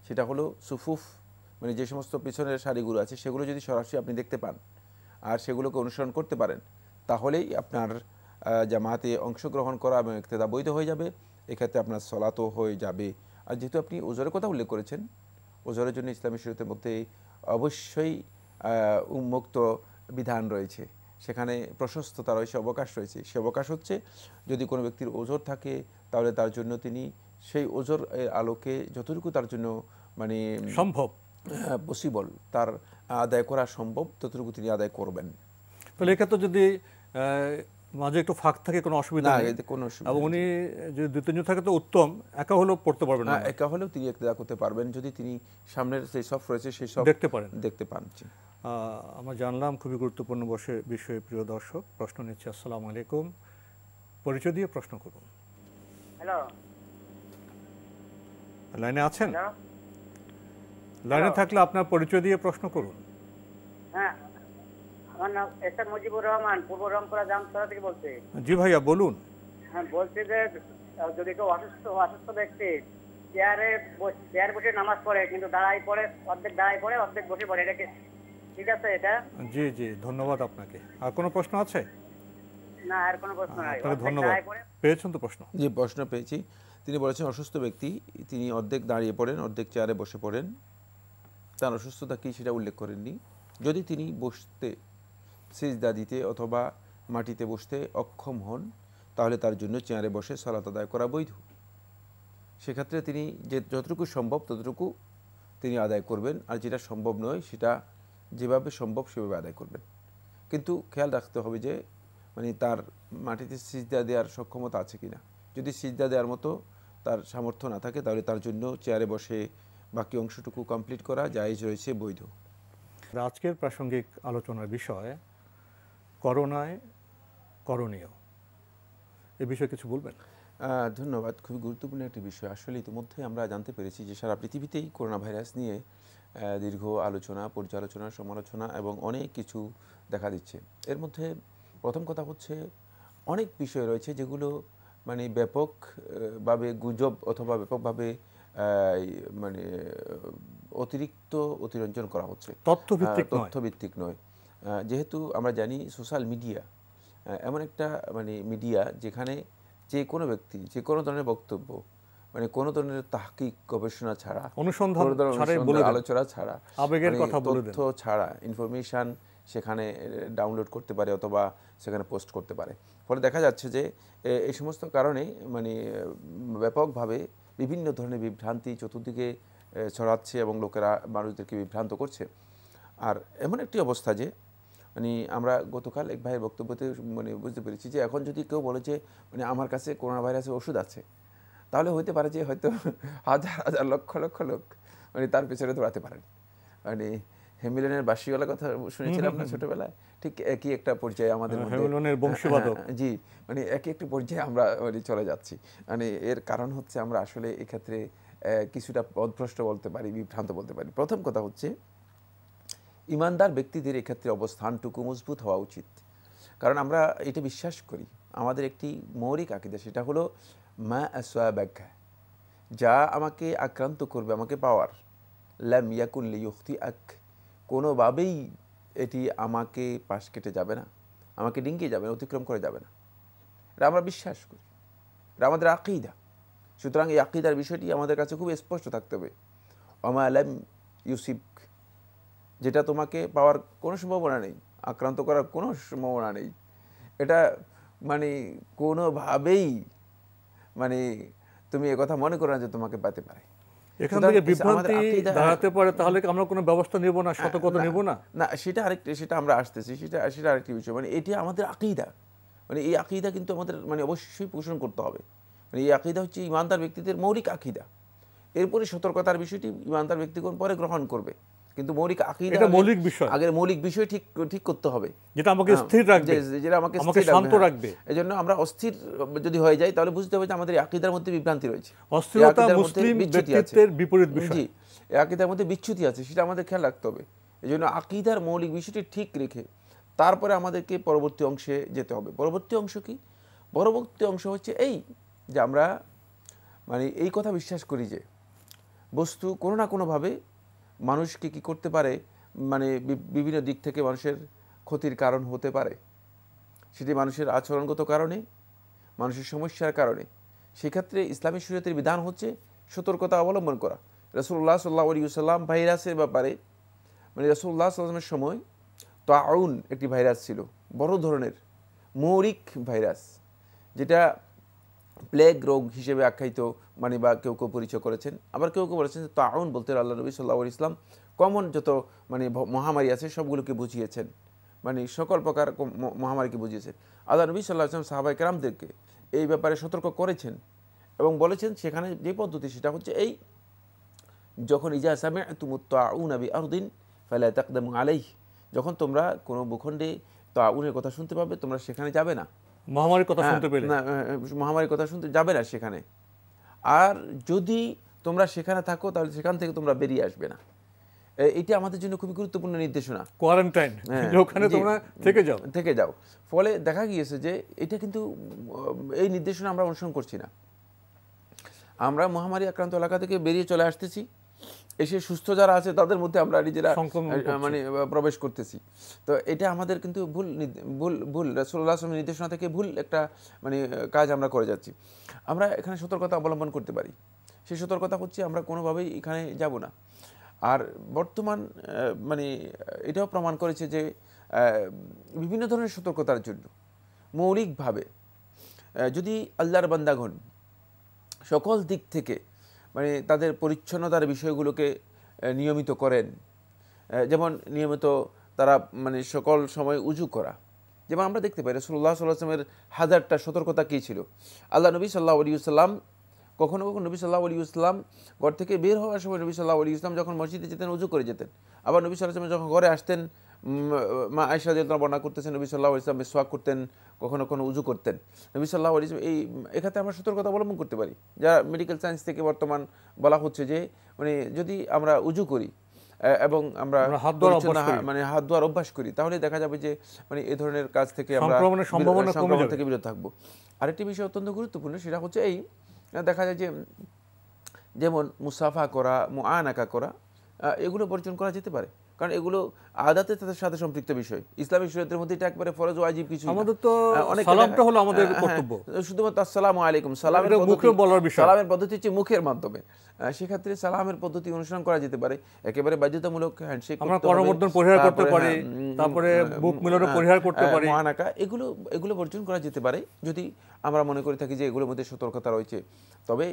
সেটা হলো সুফুফ মানে যে সমস্ত পিছনের শাড়িগুলো আছে সেগুলো যদি সরাসরি আপনি দেখতে পান আর সেগুলোকে অনুসরণ করতে পারেন তাহলেই আপনার জামাতে অংশগ্রহণ করা এবং ইক্তেদা বৈধ হয়ে যাবে। এক্ষেত্রে আপনার সলাতও হয়ে যাবে। আর যেহেতু আপনি ওজরের কথা উল্লেখ করেছেন ওজরের জন্য ইসলামী শরীয়তের মধ্যে অবশ্যই উন্মুক্ত বিধান রয়েছে। সেখানে প্রশস্ততা রয়েছে অবকাশ রয়েছে। সে অবকাশ হচ্ছে যদি কোনো ব্যক্তির ওজোর থাকে তাহলে তার জন্য তিনি সেই ওজোর আলোকে যতটুকু তার জন্য মানে সম্ভব। পসিবল তার আদায় করা সম্ভব ততটুকু তিনি আদায় করবেন। তাহলে এক্ষেত্রে যদি মাঝে একটু ফাঁক থাকে কোনো অসুবিধা না নেই। এতে কোনো অসুবিধা এবং উনি যদি দুই তিনজন থাকে তো উত্তম একা হলেও পড়তে পারবেন না। একা হলেও তিনি ইক্তেদা করতে পারবেন। যদি তিনি সামনের যে সব রয়েছে সেই সব দেখতে পারেন। দেখতে পান আমরা জানলাম খুবই গুরুত্বপূর্ণ বসে বিষয়ে প্রিয় দর্শক। প্রশ্ন নিচ্ছে আসসালামু আলাইকুম। পরিচয় দিয়ে প্রশ্ন করুন। হ্যালো। লাইনে আছেন? লাইনে থাকলে আপনার পরিচয় দিয়ে প্রশ্ন করুন। হ্যাঁ আমার নাম এস এম মুজিবুর রহমান পূর্ব রংপুরা জামতলা থেকে বলছি। জি ভাইয়া বলুন। হ্যাঁ বলছি যে যদি কেউ অসুস্থ অসুস্থ ব্যক্তি চেয়ারে চেয়ারে বসে নামাজ পড়ে কিন্তু দাঁড়াই পড়ে অর্ধেক দাঁড়াই পড়ে অর্ধেক বসে পড়ে এটা কি ঠিক আছে এটা? জি জি ধন্যবাদ আপনাকে। আর কোনো প্রশ্ন আছে? না আর কোনো প্রশ্ন নাই। ধন্যবাদ। পেয়েছেন তো প্রশ্ন? যে প্রশ্ন পেয়েছি। তিনি বলেছেন অসুস্থ ব্যক্তি তিনি অর্ধেক দাঁড়িয়ে পড়েন অর্ধেক চেয়ারে বসে পড়েন। তার অসুস্থতা কী সেটা উল্লেখ করেননি। যদি তিনি বসতে সিজদা দিতে অথবা মাটিতে বসতে অক্ষম হন, তাহলে তার জন্য চেয়ারে বসে সলাত আদায় করা বৈধ। সেক্ষেত্রে তিনি যে যতটুকু সম্ভব ততটুকু তিনি আদায় করবেন, আর যেটা সম্ভব নয় সেটা যেভাবে সম্ভব সেভাবে আদায় করবেন। কিন্তু খেয়াল রাখতে হবে যে মানে তার মাটিতে সিজদা দেওয়ার সক্ষমতা আছে কিনা। যদি সিজদা দেওয়ার মতো তার সামর্থ্য না থাকে, তাহলে তার জন্য চেয়ারে বসে বাকি অংশটুকু কমপ্লিট করা জায়েজ রয়েছে বৈধ। আজকের প্রাসঙ্গিক আলোচনার বিষয় করোনায় করণীয়। এ বিষয়ে কিছু বলবেন? ধন্যবাদ। খুবই গুরুত্বপূর্ণ একটি বিষয়। আসলে ইতিমধ্যে আমরা জানতে পেরেছি যে সারা পৃথিবীতেই করোনা ভাইরাস নিয়ে দীর্ঘ আলোচনা পর্যালোচনা সমালোচনা এবং অনেক কিছু দেখা দিচ্ছে। এর মধ্যে প্রথম কথা হচ্ছে অনেক বিষয় রয়েছে যেগুলো মানে ব্যাপকভাবে গুজব অথবা ব্যাপকভাবে মানে অতিরিক্ত অতিরঞ্জন করা হচ্ছে। তথ্যভিত্তিক তথ্যভিত্তিক নয়। যেহেতু আমরা জানি সোশ্যাল মিডিয়া এমন একটা মানে মিডিয়া যেখানে যে কোনো ব্যক্তি যে কোনো ধরনের বক্তব্য মানে কোনো ধরনের তাহকিক গবেষণা ছাড়া অনুসন্ধান। আলোচনা ছাড়া আবেগের মানে কথা তথ্য ছাড়া ইনফরমেশন সেখানে ডাউনলোড করতে পারে অথবা সেখানে পোস্ট করতে পারে। ফলে দেখা যাচ্ছে যে এই সমস্ত কারণে মানে ব্যাপকভাবে বিভিন্ন ধরনের বিভ্রান্তি চতুর্দিকে ছড়াচ্ছে এবং লোকেরা মানুষদেরকে বিভ্রান্ত করছে। আর এমন একটি অবস্থা যে মানে আমরা গতকাল এক ভাইয়ের বক্তব্যতে মানে বুঝতে পেরেছি যে এখন যদি কেউ বলে যে মানে আমার কাছে করোনা ভাইরাসের ওষুধ আছে তাহলে হইতে পারে যে হয়তো হাজার হাজার লক্ষ লক্ষ লোক মানে তার পেছনে দৌড়াতে পারেন। মানে হেমিলনের বাসিওয়ালা কথা শুনেছিলাম না ছোটবেলায়? ঠিক একই একটা পর্যায়ে আমাদের হ্যাঁ, হেমিলনের বংশীবাদক। হ্যাঁ, জি মানে একই একটি পর্যায়ে আমরা মানে চলে যাচ্ছি। মানে এর কারণ হচ্ছে আমরা আসলে এক্ষেত্রে কিছুটা পদভ্রষ্ট বলতে পারি বিভ্রান্ত বলতে পারি। প্রথম কথা হচ্ছে ইমানদার ব্যক্তিদের এক্ষেত্রে অবস্থানটুকু মজবুত হওয়া উচিত। কারণ আমরা এটা বিশ্বাস করি, আমাদের একটি মৌলিক আকিদা সেটা হলো, মা আসোয়া ব্যাখ্যা যা আমাকে আক্রান্ত করবে, আমাকে পাওয়ার। ল্যাম ইয়াকুন লিউখতি আক কোনোভাবেই এটি আমাকে পাশ কেটে যাবে না, আমাকে ডিঙ্গিয়ে যাবে না, অতিক্রম করে যাবে না। এটা আমরা বিশ্বাস করি, এটা আমাদের আকিদা। সুতরাং এই আকিদার বিষয়টি আমাদের কাছে খুব স্পষ্ট থাকতে হবে। অমা আলাম ইউসিফ যেটা তোমাকে পাওয়ার কোনো সম্ভাবনা নেই আক্রান্ত করার কোনো সম্ভাবনা নেই। এটা মানে কোনোভাবেই মানে তুমি কথা মনে করো না যে তোমাকে পেতে পারে। এখান থেকে বিভ্রান্তি দাঁড়াতে পারে তাহলে কি আমরা কোনো ব্যবস্থা নেব না সতর্কতা নেব না? না সেটা আরেকটি সেটা আমরা আসতেছি সেটা সেটা আরেকটি বিষয়। মানে এটি আমাদের আকিদা। মানে এই আকিদা কিন্তু আমাদের মানে অবশ্যই পোষণ করতে হবে। মানে এই আকিদা হচ্ছে ইমানদার ব্যক্তিদের মৌলিক আকিদা। এরপরে সতর্কতার বিষয়টি ইমানদার ব্যক্তিগণ পরে গ্রহণ করবে। কিন্তু মৌলিক আকিদা এটা মৌলিক বিষয়। আগের মৌলিক বিষয় ঠিক ঠিক করতে হবে। যেটা আমাকে হ্যাঁ, স্থির রাখবে যেটা আমাকে আমাকে শান্ত হ্যাঁ। রাখবে। এই জন্য আমরা অস্থির যদি হয়ে যাই তাহলে বুঝতে হবে যে আমাদের আকিদার মধ্যে বিভ্রান্তি রয়েছে। অস্থিরতা মুসলিম ব্যক্তিত্বের বিপরীত বিষয়। জি আকিদার মধ্যে বিচ্যুতি আছে সেটা আমাদের খেয়াল রাখতে হবে। এই জন্য আকিদার মৌলিক বিষয়টি ঠিক রেখে তারপরে আমাদেরকে পরবর্তী অংশে যেতে হবে। পরবর্তী অংশ কি? পরবর্তী অংশ হচ্ছে এই যে আমরা মানে এই কথা বিশ্বাস করি যে বস্তু কোনো না কোনোভাবে মানুষকে কি করতে পারে? মানে বিভিন্ন দিক থেকে মানুষের ক্ষতির কারণ হতে পারে। সেটি মানুষের আচরণগত কারণে, মানুষের সমস্যার কারণে। সেক্ষেত্রে ইসলামী শরীয়তের বিধান হচ্ছে সতর্কতা অবলম্বন করা। রসুল্লাহ সাল্লাহ আলী ভাইরাসের ব্যাপারে মানে রসুল্লাহ সাল্লামের সময় তাউন একটি ভাইরাস ছিল, বড় ধরনের মৌরিক ভাইরাস, যেটা প্লেগ রোগ হিসেবে আখ্যায়িত মানে বা কেউ কেউ পরিচয় করেছেন। আবার কেউ কেউ বলেছেন তাউন বলতে আল্লাহ নবী সাল্লাহ ইসলাম কমন যত মানে মহামারী আছে সবগুলোকে বুঝিয়েছেন। মানে সকল প্রকার মহামারীকে বুঝিয়েছেন। আল্লাহ নবী সাল্লাহ আসলাম সাহাবাই কেরামদেরকে এই ব্যাপারে সতর্ক করেছেন এবং বলেছেন সেখানে যে পদ্ধতি সেটা হচ্ছে এই, যখন ইজা সামে তুমুত্তাউন আবি আরদিন ফালা তাকদামু আলাইহ, যখন তোমরা কোনো ভূখণ্ডে তাউনের কথা শুনতে পাবে, তোমরা সেখানে যাবে না। মহামারীর কথা হ্যাঁ, শুনতে পেলে। না, মহামারীর কথা শুনতে যাবে না সেখানে। আর যদি তোমরা সেখানে থাকো তাহলে সেখান থেকে তোমরা বেরিয়ে আসবে না। এটি আমাদের জন্য খুবই গুরুত্বপূর্ণ নির্দেশনা। কোয়ারেন্টাইন হ্যাঁ, ওখানে তোমরা থেকে যাও। থেকে যাও। ফলে দেখা গিয়েছে যে এটা কিন্তু এই নির্দেশনা আমরা অনুসরণ করছি না। আমরা মহামারী আক্রান্ত এলাকা থেকে বেরিয়ে চলে আসতেছি। এসে সুস্থ যারা আছে তাদের মধ্যে আমরা নিজেরা। মানে প্রবেশ করতেছি। তো এটা আমাদের কিন্তু ভুল ভুল ভুল রাসূলুল্লাহ আসলামের নির্দেশনা থেকে ভুল একটা মানে কাজ আমরা করে যাচ্ছি। আমরা এখানে সতর্কতা অবলম্বন করতে পারি। সেই সতর্কতা হচ্ছে আমরা কোনোভাবেই এখানে যাব না। আর বর্তমান মানে এটাও প্রমাণ করেছে যে বিভিন্ন ধরনের সতর্কতার জন্য মৌলিকভাবে যদি আল্লাহর বান্দাগণ সকল দিক থেকে মানে তাদের পরিচ্ছন্নতার বিষয়গুলোকে নিয়মিত করেন। যেমন নিয়মিত তারা মানে সকল সময় উজু করা। যেমন আমরা দেখতে পাই রসুল্লাহ সাল্লাহামের হাজারটা সতর্কতা কী ছিল? আল্লাহ নবী সাল্লাহ আলী সাল্লাম কখনো কখনো নবী সাল্লাহ আলী ইসলাম ঘর থেকে বের হওয়ার সময় নবী সাল্লাহ আলী ইসলাম যখন মসজিদে যেতেন, উজু করে যেতেন। আবার নবী সাল্লাহ যখন ঘরে আসতেন মা আয়সা যেহেতু বর্ণনা করতেছেন নবী সাল্লাহ ইসলাম সোয়াক করতেন কখনো কখনো উজু করতেন। নবী সাল্লাহ আলী এই এক্ষেত্রে আমরা সতর্কতা অবলম্বন করতে পারি। যা মেডিকেল সায়েন্স থেকে বর্তমান বলা হচ্ছে যে মানে যদি আমরা উজু করি এবং আমরা হাত ধোয়ার মানে হাত ধোয়ার অভ্যাস করি তাহলে দেখা যাবে যে মানে এই ধরনের কাজ থেকে আমরা সম্ভাবনা সংক্রমণ থেকে বিরত থাকব। আরেকটি বিষয় অত্যন্ত গুরুত্বপূর্ণ সেটা হচ্ছে এই দেখা যায় যে যেমন মুসাফা করা মুআনাকা করা এগুলো বর্জন করা যেতে পারে। কারণ এগুলো আদাতে তাদের সাথে সম্পৃক্ত বিষয়। ইসলামী শরীয়তের মধ্যে এটা একবারে ফরজ ওয়াজিব কিছু আমাদের তো সালামটা হলো আমাদের হ্যাঁ, কর্তব্য। হ্যাঁ, শুধুমাত্র আসসালামু আলাইকুম সালামের মুখে বলার বিষয়। সালামের পদ্ধতি হচ্ছে মুখের মাধ্যমে। সেক্ষেত্রে সালামের পদ্ধতি অনুসরণ করা যেতে পারে। একেবারে বাধ্যতামূলক হ্যান্ডশেক আমরা করমর্দন পরিহার করতে পারি, হ্যাঁ, তারপরে বুক মিলানো হ্যাঁ, পরিহার করতে হ্যাঁ, পারি। মহানাকা এগুলো এগুলো বর্জন করা যেতে পারে। যদি আমরা মনে করে থাকি যে এগুলোর মধ্যে সতর্কতা রয়েছে। তবে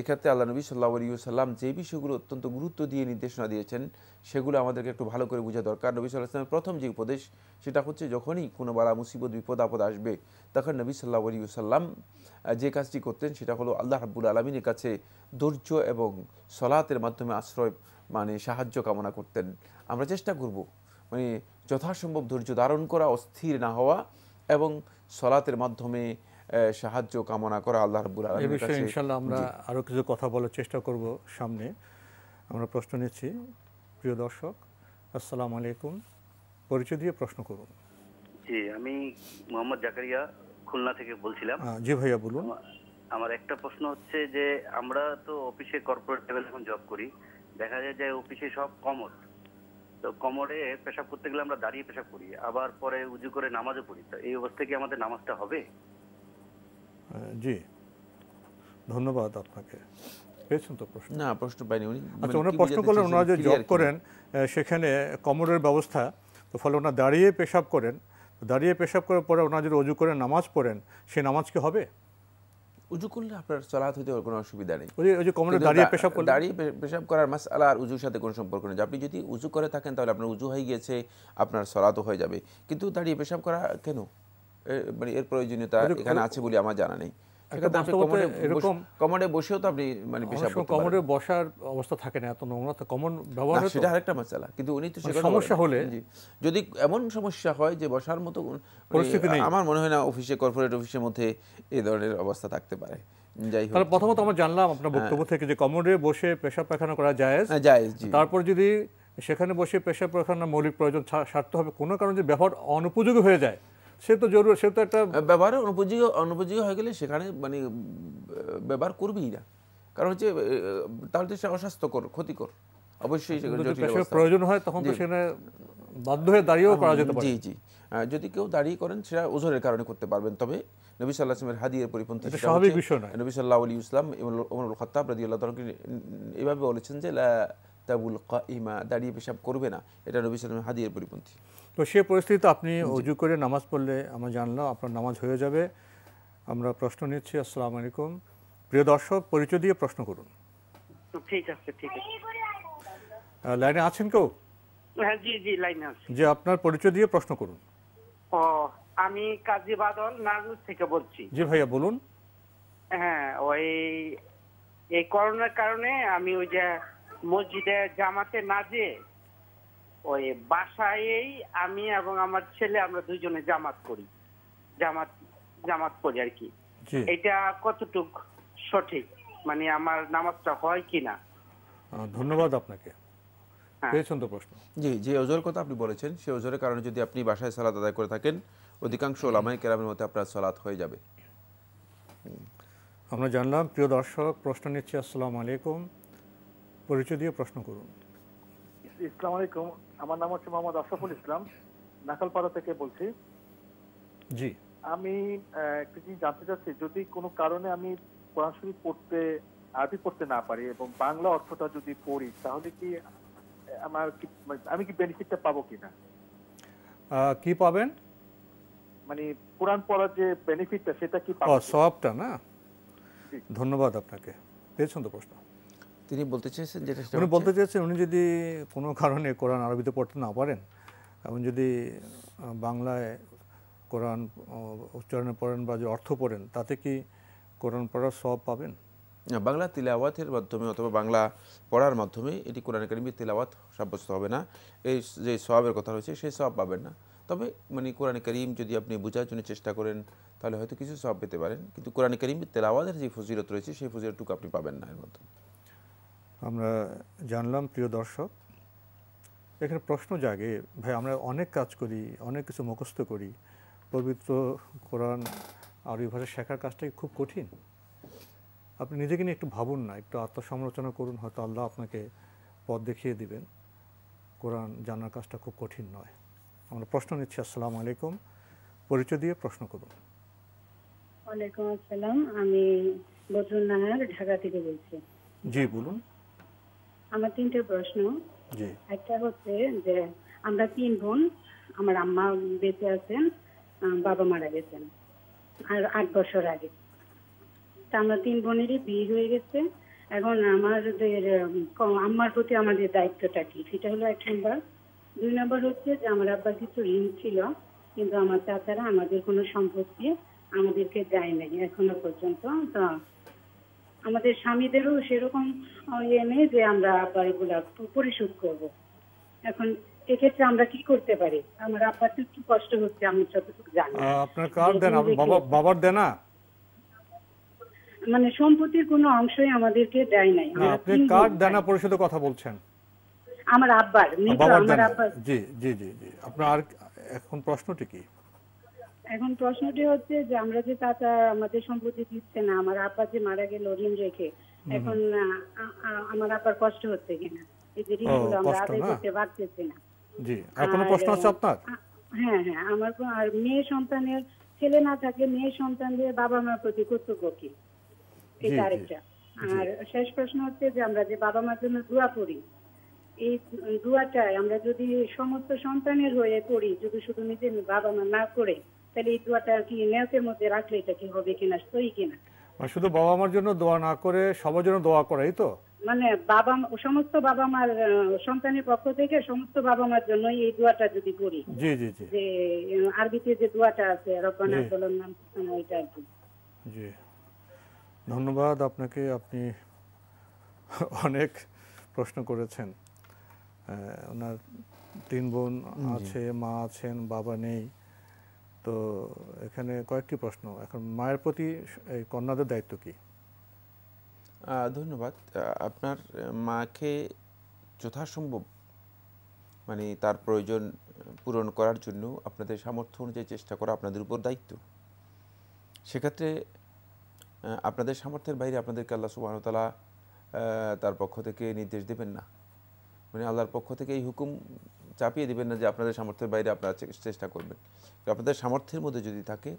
এক্ষেত্রে আল্লাহ নবী সাল্লাহ আলী সাল্লাম যে বিষয়গুলো অত্যন্ত গুরুত্ব দিয়ে নির্দেশনা দিয়েছেন সেগুলো আমাদেরকে একটু ভালো করে বোঝা দরকার। নবী সাল্লাহ ইসলামের প্রথম যে উপদেশ সেটা হচ্ছে যখনই কোনো বালা মুসিবত বিপদ আপদ আসবে তখন নবী সাল্লাহ আলী সাল্লাম যে কাজটি করতেন সেটা হলো আল্লাহ রাব্বুল আলমিনের কাছে ধৈর্য এবং সলাতের মাধ্যমে আশ্রয় মানে সাহায্য কামনা করতেন। আমরা চেষ্টা করব মানে যথাসম্ভব ধৈর্য ধারণ করা অস্থির না হওয়া এবং সলাতের মাধ্যমে সাহায্য কামনা করা আল্লাহ রাব্বুল এ বিষয়ে ইনশাল্লাহ আমরা আরও কিছু কথা বলার চেষ্টা করব সামনে। আমরা প্রশ্ন নিচ্ছি। প্রিয় দর্শক আসসালামু আলাইকুম। পরিচয় দিয়ে প্রশ্ন করুন। জি আমি মোহাম্মদ জাকারিয়া খুলনা থেকে বলছিলাম। জি ভাইয়া বলুন। আমার একটা প্রশ্ন হচ্ছে যে আমরা তো অফিসে কর্পোরেট লেভেল এখন জব করি। দেখা যায় যে অফিসে সব কমর তো কমরে পেশাব করতে গেলে আমরা দাঁড়িয়ে পেশাব করি আবার পরে উজু করে নামাজও পড়ি। তো এই অবস্থায় কি আমাদের নামাজটা হবে? জি। ধন্যবাদ আপনাকে। পেয়েছেন তো প্রশ্ন? না প্রশ্ন পাইনি উনি। আচ্ছা মানে ওনার প্রশ্ন করলেন? ওনারা যে জব করেন সেখানে কমরের ব্যবস্থা তো ফলে ওনারা দাঁড়িয়ে পেশাব করেন। দাঁড়িয়ে পেশাব করার পরে ওনারা যদি অজু করে নামাজ পড়েন সেই নামাজ কি হবে? উজু করলে আপনার চলাত হইতে কোনো অসুবিধা নেই। ওই যে কমরে দাঁড়িয়ে পেশাব করলেন দাঁড়িয়ে পেশাব করার মাসআলা আর উজুর সাথে কোনো সম্পর্ক নেই। আপনি যদি উজু করে থাকেন তাহলে আপনার উজু হয়ে গিয়েছে আপনার সলাতও হয়ে যাবে। কিন্তু দাঁড়িয়ে পেশাব করা কেন? মানে এর প্রয়োজনীয়তা এখানে আছে বলে আমার জানা নেই। এরকম- বসেও তো আপনি মানে পেশাব করতে বসার অবস্থা থাকে না এত নোংরা তো কমন ব্যবহার হয় সেটা আরেকটা মাসালা কিন্তু উনি তো মানে সমস্যা হলে- যদি এমন সমস্যা হয় যে বসার মতো মানে পরিস্থিতি নেই। আমার মনে হয় না অফিসে কর্পোরেট অফিসের মধ্যে এই ধরনের অবস্থা থাকতে পারে। যাই হোক। তাহলে প্রথমত আমরা জানলাম আপনার বক্তব্য থেকে যে বসে পেশাব পায়খানা করা যায় হ্যাঁ, জায়েজ তারপর যদি সেখানে বসে পেশাব পায়খানা মৌলিক প্রয়োজন সারতে হবে কোনো কারণে যে ব্যবহার অনুপযোগী হয়ে যায় সে তো জরুরি সে তো একটা ব্যবহারে অনুপযোগী অনুপযোগী হয়ে গেলে সেখানে মানে ব্যবহার করবেই না। কারণ হচ্ছে তাহলে তো সে অস্বাস্থ্যকর ক্ষতিকর। অবশ্যই। প্রয়োজন হয় তখন তো সেখানে বাধ্য হয়ে দাঁড়িয়েও করা যেতে পারে। জি জি। যদি কেউ দাঁড়িয়ে করেন সেটা ওজনের কারণে করতে পারবেন। তবে নবী সাল্লাহ আসলামের হাদিয়ের পরিপন্থী স্বাভাবিক বিষয় নয়। নবী সাল্লাহ আলী ইসলাম ওমরুল খত্তাব রাজি আল্লাহ তালকে এভাবে বলেছেন যে লা তাবুল কাইমা দাঁড়িয়ে পেশাব করবে না। এটা নবী সাল্লামের হাদিয়ের পরিপন্থী। তো সে পরিস্থিতিতে আপনি অজু করে নামাজ পড়লে আমরা জানলাম আপনার নামাজ হয়ে যাবে। আমরা প্রশ্ন নিচ্ছি আসসালামু আলাইকুম। প্রিয় দর্শক পরিচয় দিয়ে প্রশ্ন করুন। ঠিক আছে ঠিক আছে। লাইনে আছেন কেউ? হ্যাঁ জি জি লাইনে আছে। যে আপনার পরিচয় দিয়ে প্রশ্ন করুন। ও আমি কাজী বাদল নাজুর থেকে বলছি। জি ভাইয়া বলুন। হ্যাঁ ওই এই করোনার কারণে আমি ওই যে মসজিদে জামাতে না যে ওই বাসায়েই আমি এবং আমার ছেলে আমরা দুইজনে জামাত করি। জামাত জামাত করি আর কি। এটা কতটুক সঠিক? মানে আমার নামাজটা হয় কিনা ধন্যবাদ আপনাকে। হ্যাঁ। পেয়েছেন তো প্রশ্ন। জি যে ওজোর কথা আপনি বলেছেন সেই ওজোরের কারণে যদি আপনি বাসায় সালাত আদায় করে থাকেন অধিকাংশ ওলামাই কেরামের মধ্যে আপনার সালাত হয়ে যাবে। আমরা জানলাম প্রিয় দর্শক প্রশ্ন নিচ্ছি আসসালামু আলাইকুম। পরিচয় দিয়ে প্রশ্ন করুন। ইসলাম আলাইকুম। আমার নাম হচ্ছে মোহাম্মদ আশরাফুল ইসলাম নাকালপাড়া থেকে বলছি। জি। আমি একটু জিনিস জানতে চাচ্ছি যদি কোনো কারণে আমি কোরআন শরীফ পড়তে আরবি পড়তে না পারি এবং বাংলা অর্থটা যদি পড়ি তাহলে কি আমার কি মানে আমি কি বেনিফিটটা পাবো কিনা? কি পাবেন? মানে কোরআন পড়ার যে বেনিফিটটা সেটা কি পাবো সবটা না। ধন্যবাদ আপনাকে। পেয়েছেন তো প্রশ্ন? তিনি বলতে চেয়েছেন যেটা উনি বলতে চেয়েছেন উনি যদি কোনো কারণে কোরআন আরবিতে পড়তে না পারেন এবং যদি বাংলায় কোরআন উচ্চারণে পড়েন বা যে অর্থ পড়েন তাতে কি কোরআন পড়ার সব পাবেন? বাংলা তিলাওয়াতের মাধ্যমে অথবা বাংলা পড়ার মাধ্যমে এটি কোরআন একাডেমির তিলাওয়াত সাব্যস্ত হবে না। এই যে সবাবের কথা রয়েছে সেই সব পাবেন না। তবে মানে কোরআন করিম যদি আপনি বোঝার জন্য চেষ্টা করেন তাহলে হয়তো কিছু সব পেতে পারেন। কিন্তু কোরআন করিম তেলাওয়াতের যে ফজিলত রয়েছে সেই ফজিলতটুকু আপনি পাবেন না এর মাধ্যমে। আমরা জানলাম প্রিয় দর্শক। এখানে প্রশ্ন জাগে ভাই আমরা অনেক কাজ করি অনেক কিছু মুখস্থ করি। পবিত্র কোরআন আরবি ভাষা শেখার কাজটা কি খুব কঠিন? আপনি নিজেকে নিয়ে একটু ভাবুন না একটু আত্মসমালোচনা করুন হয়তো আল্লাহ আপনাকে পথ দেখিয়ে দিবেন। কোরআন জানার কাজটা খুব কঠিন নয়। আমরা প্রশ্ন নিচ্ছি আসসালামু আলাইকুম। পরিচয় দিয়ে প্রশ্ন করুন। ওয়ালাইকুম আসসালাম আমি বদরুল নাহার ঢাকা থেকে বলছি। জি বলুন। আমার তিনটে প্রশ্ন। একটা হচ্ছে যে আমরা তিন বোন আমার আম্মা বেঁচে আছেন বাবা মারা গেছেন আর আট বছর আগে। তা আমরা তিন বোনেরই বিয়ে হয়ে গেছে। এখন আমাদের আম্মার প্রতি আমাদের দায়িত্বটা কি? সেটা হলো এক নম্বর। দুই নম্বর হচ্ছে যে আমার আব্বার কিছু ঋণ ছিল কিন্তু আমার চাচারা আমাদের কোনো সম্পত্তি আমাদেরকে দেয় নাই এখনও পর্যন্ত। তো আমাদের স্বামীদেরও সেরকম ইয়ে নেই যে আমরা এগুলা পরিশোধ করব। এখন এক্ষেত্রে আমরা কি করতে পারি? আমার আব্বার তো একটু কষ্ট হচ্ছে আমি যতটুকু জানি। আপনার কার দেন? যে বাবা বাবার দেনা? মানে সম্পত্তির কোনো অংশই আমাদেরকে দেয় নাই। আপনি কার দেনা পরিশোধের কথা বলছেন? আমার আব্বার আমার আব্বার। জি জি জি জি। আপনার এখন প্রশ্নটি কি? এখন প্রশ্নটি হচ্ছে যে আমরা যে চাচা আমাদের সম্পত্তি দিচ্ছে না আমার আব্বা যে মারা গেল ঋণ রেখে এখন আমার আব্বার কষ্ট হচ্ছে কিনা? এই যে ঋণগুলো আমরা আদায় করতে পারতেছি না। জি আর কোনো প্রশ্ন আছে আপনার? হ্যাঁ হ্যাঁ আমার আর মেয়ে সন্তানের ছেলে না থাকে মেয়ে সন্তানদের বাবা মার প্রতি কর্তব্য কি? এটা আরেকটা। আর শেষ প্রশ্ন হচ্ছে যে আমরা যে বাবা মার জন্য দোয়া করি এই দোয়াটাই আমরা যদি সমস্ত সন্তানের হয়ে করি যদি শুধু নিজের বাবা মা না করে তাহলে এই দোয়াটা কি নেওয়াতের মধ্যে রাখলে এটা কি হবে কিনা সই কিনা? মানে শুধু বাবা মার জন্য দোয়া না করে সবার জন্য দোয়া করে তো? মানে বাবা সমস্ত বাবা মার সন্তানের পক্ষ থেকে সমস্ত বাবা মার জন্য এই দোয়াটা যদি করি। জি জি জি। যে আরবিতে যে দোয়াটা আছে রব্বানা জি। নাম ওইটা আর কি। জি। ধন্যবাদ আপনাকে আপনি অনেক প্রশ্ন করেছেন। আহ, ওনার তিন বোন আছে মা আছেন বাবা নেই। তো এখানে কয়েকটি প্রশ্ন। এখন মায়ের প্রতি এই কন্যাদের দায়িত্ব কি? ধন্যবাদ। আপনার মাকে যথাসম্ভব মানে তার প্রয়োজন পূরণ করার জন্য আপনাদের সামর্থ্য অনুযায়ী চেষ্টা করা আপনাদের উপর দায়িত্ব। সেক্ষেত্রে আপনাদের সামর্থ্যের বাইরে আপনাদেরকে আল্লাহ সুবাহতালা তার পক্ষ থেকে নির্দেশ দেবেন না। মানে আল্লাহর পক্ষ থেকে এই হুকুম চাপিয়ে দেবেন না যে আপনাদের সামর্থ্যের বাইরে আপনারা চেষ্টা করবেন। আপনাদের সামর্থ্যের মধ্যে যদি থাকে,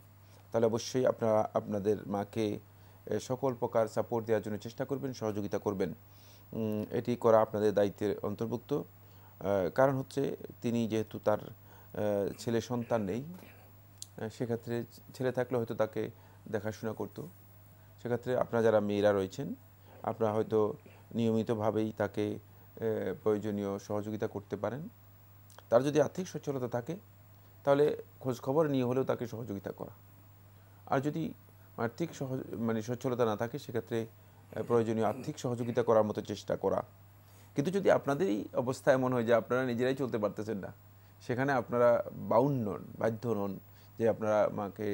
তাহলে অবশ্যই আপনারা আপনাদের মাকে সকল প্রকার সাপোর্ট দেওয়ার জন্য চেষ্টা করবেন, সহযোগিতা করবেন। এটি করা আপনাদের দায়িত্বের অন্তর্ভুক্ত। কারণ হচ্ছে তিনি যেহেতু তার ছেলে সন্তান নেই সেক্ষেত্রে ছেলে থাকলে হয়তো তাকে দেখাশোনা করতো। সেক্ষেত্রে আপনারা যারা মেয়েরা রয়েছেন, আপনারা হয়তো নিয়মিতভাবেই তাকে প্রয়োজনীয় সহযোগিতা করতে পারেন। তার যদি আর্থিক সচ্ছলতা থাকে, তাহলে খোঁজ খবর নিয়ে হলেও তাকে সহযোগিতা করা। আর যদি আর্থিক সহজ মানে সচ্ছলতা না থাকে, সেক্ষেত্রে প্রয়োজনীয় আর্থিক সহযোগিতা করার মতো চেষ্টা করা। কিন্তু যদি আপনাদেরই অবস্থা এমন হয় যে আপনারা নিজেরাই চলতে পারতেছেন না, সেখানে আপনারা বাউন্ড নন, বাধ্য নন যে আপনারা মাকে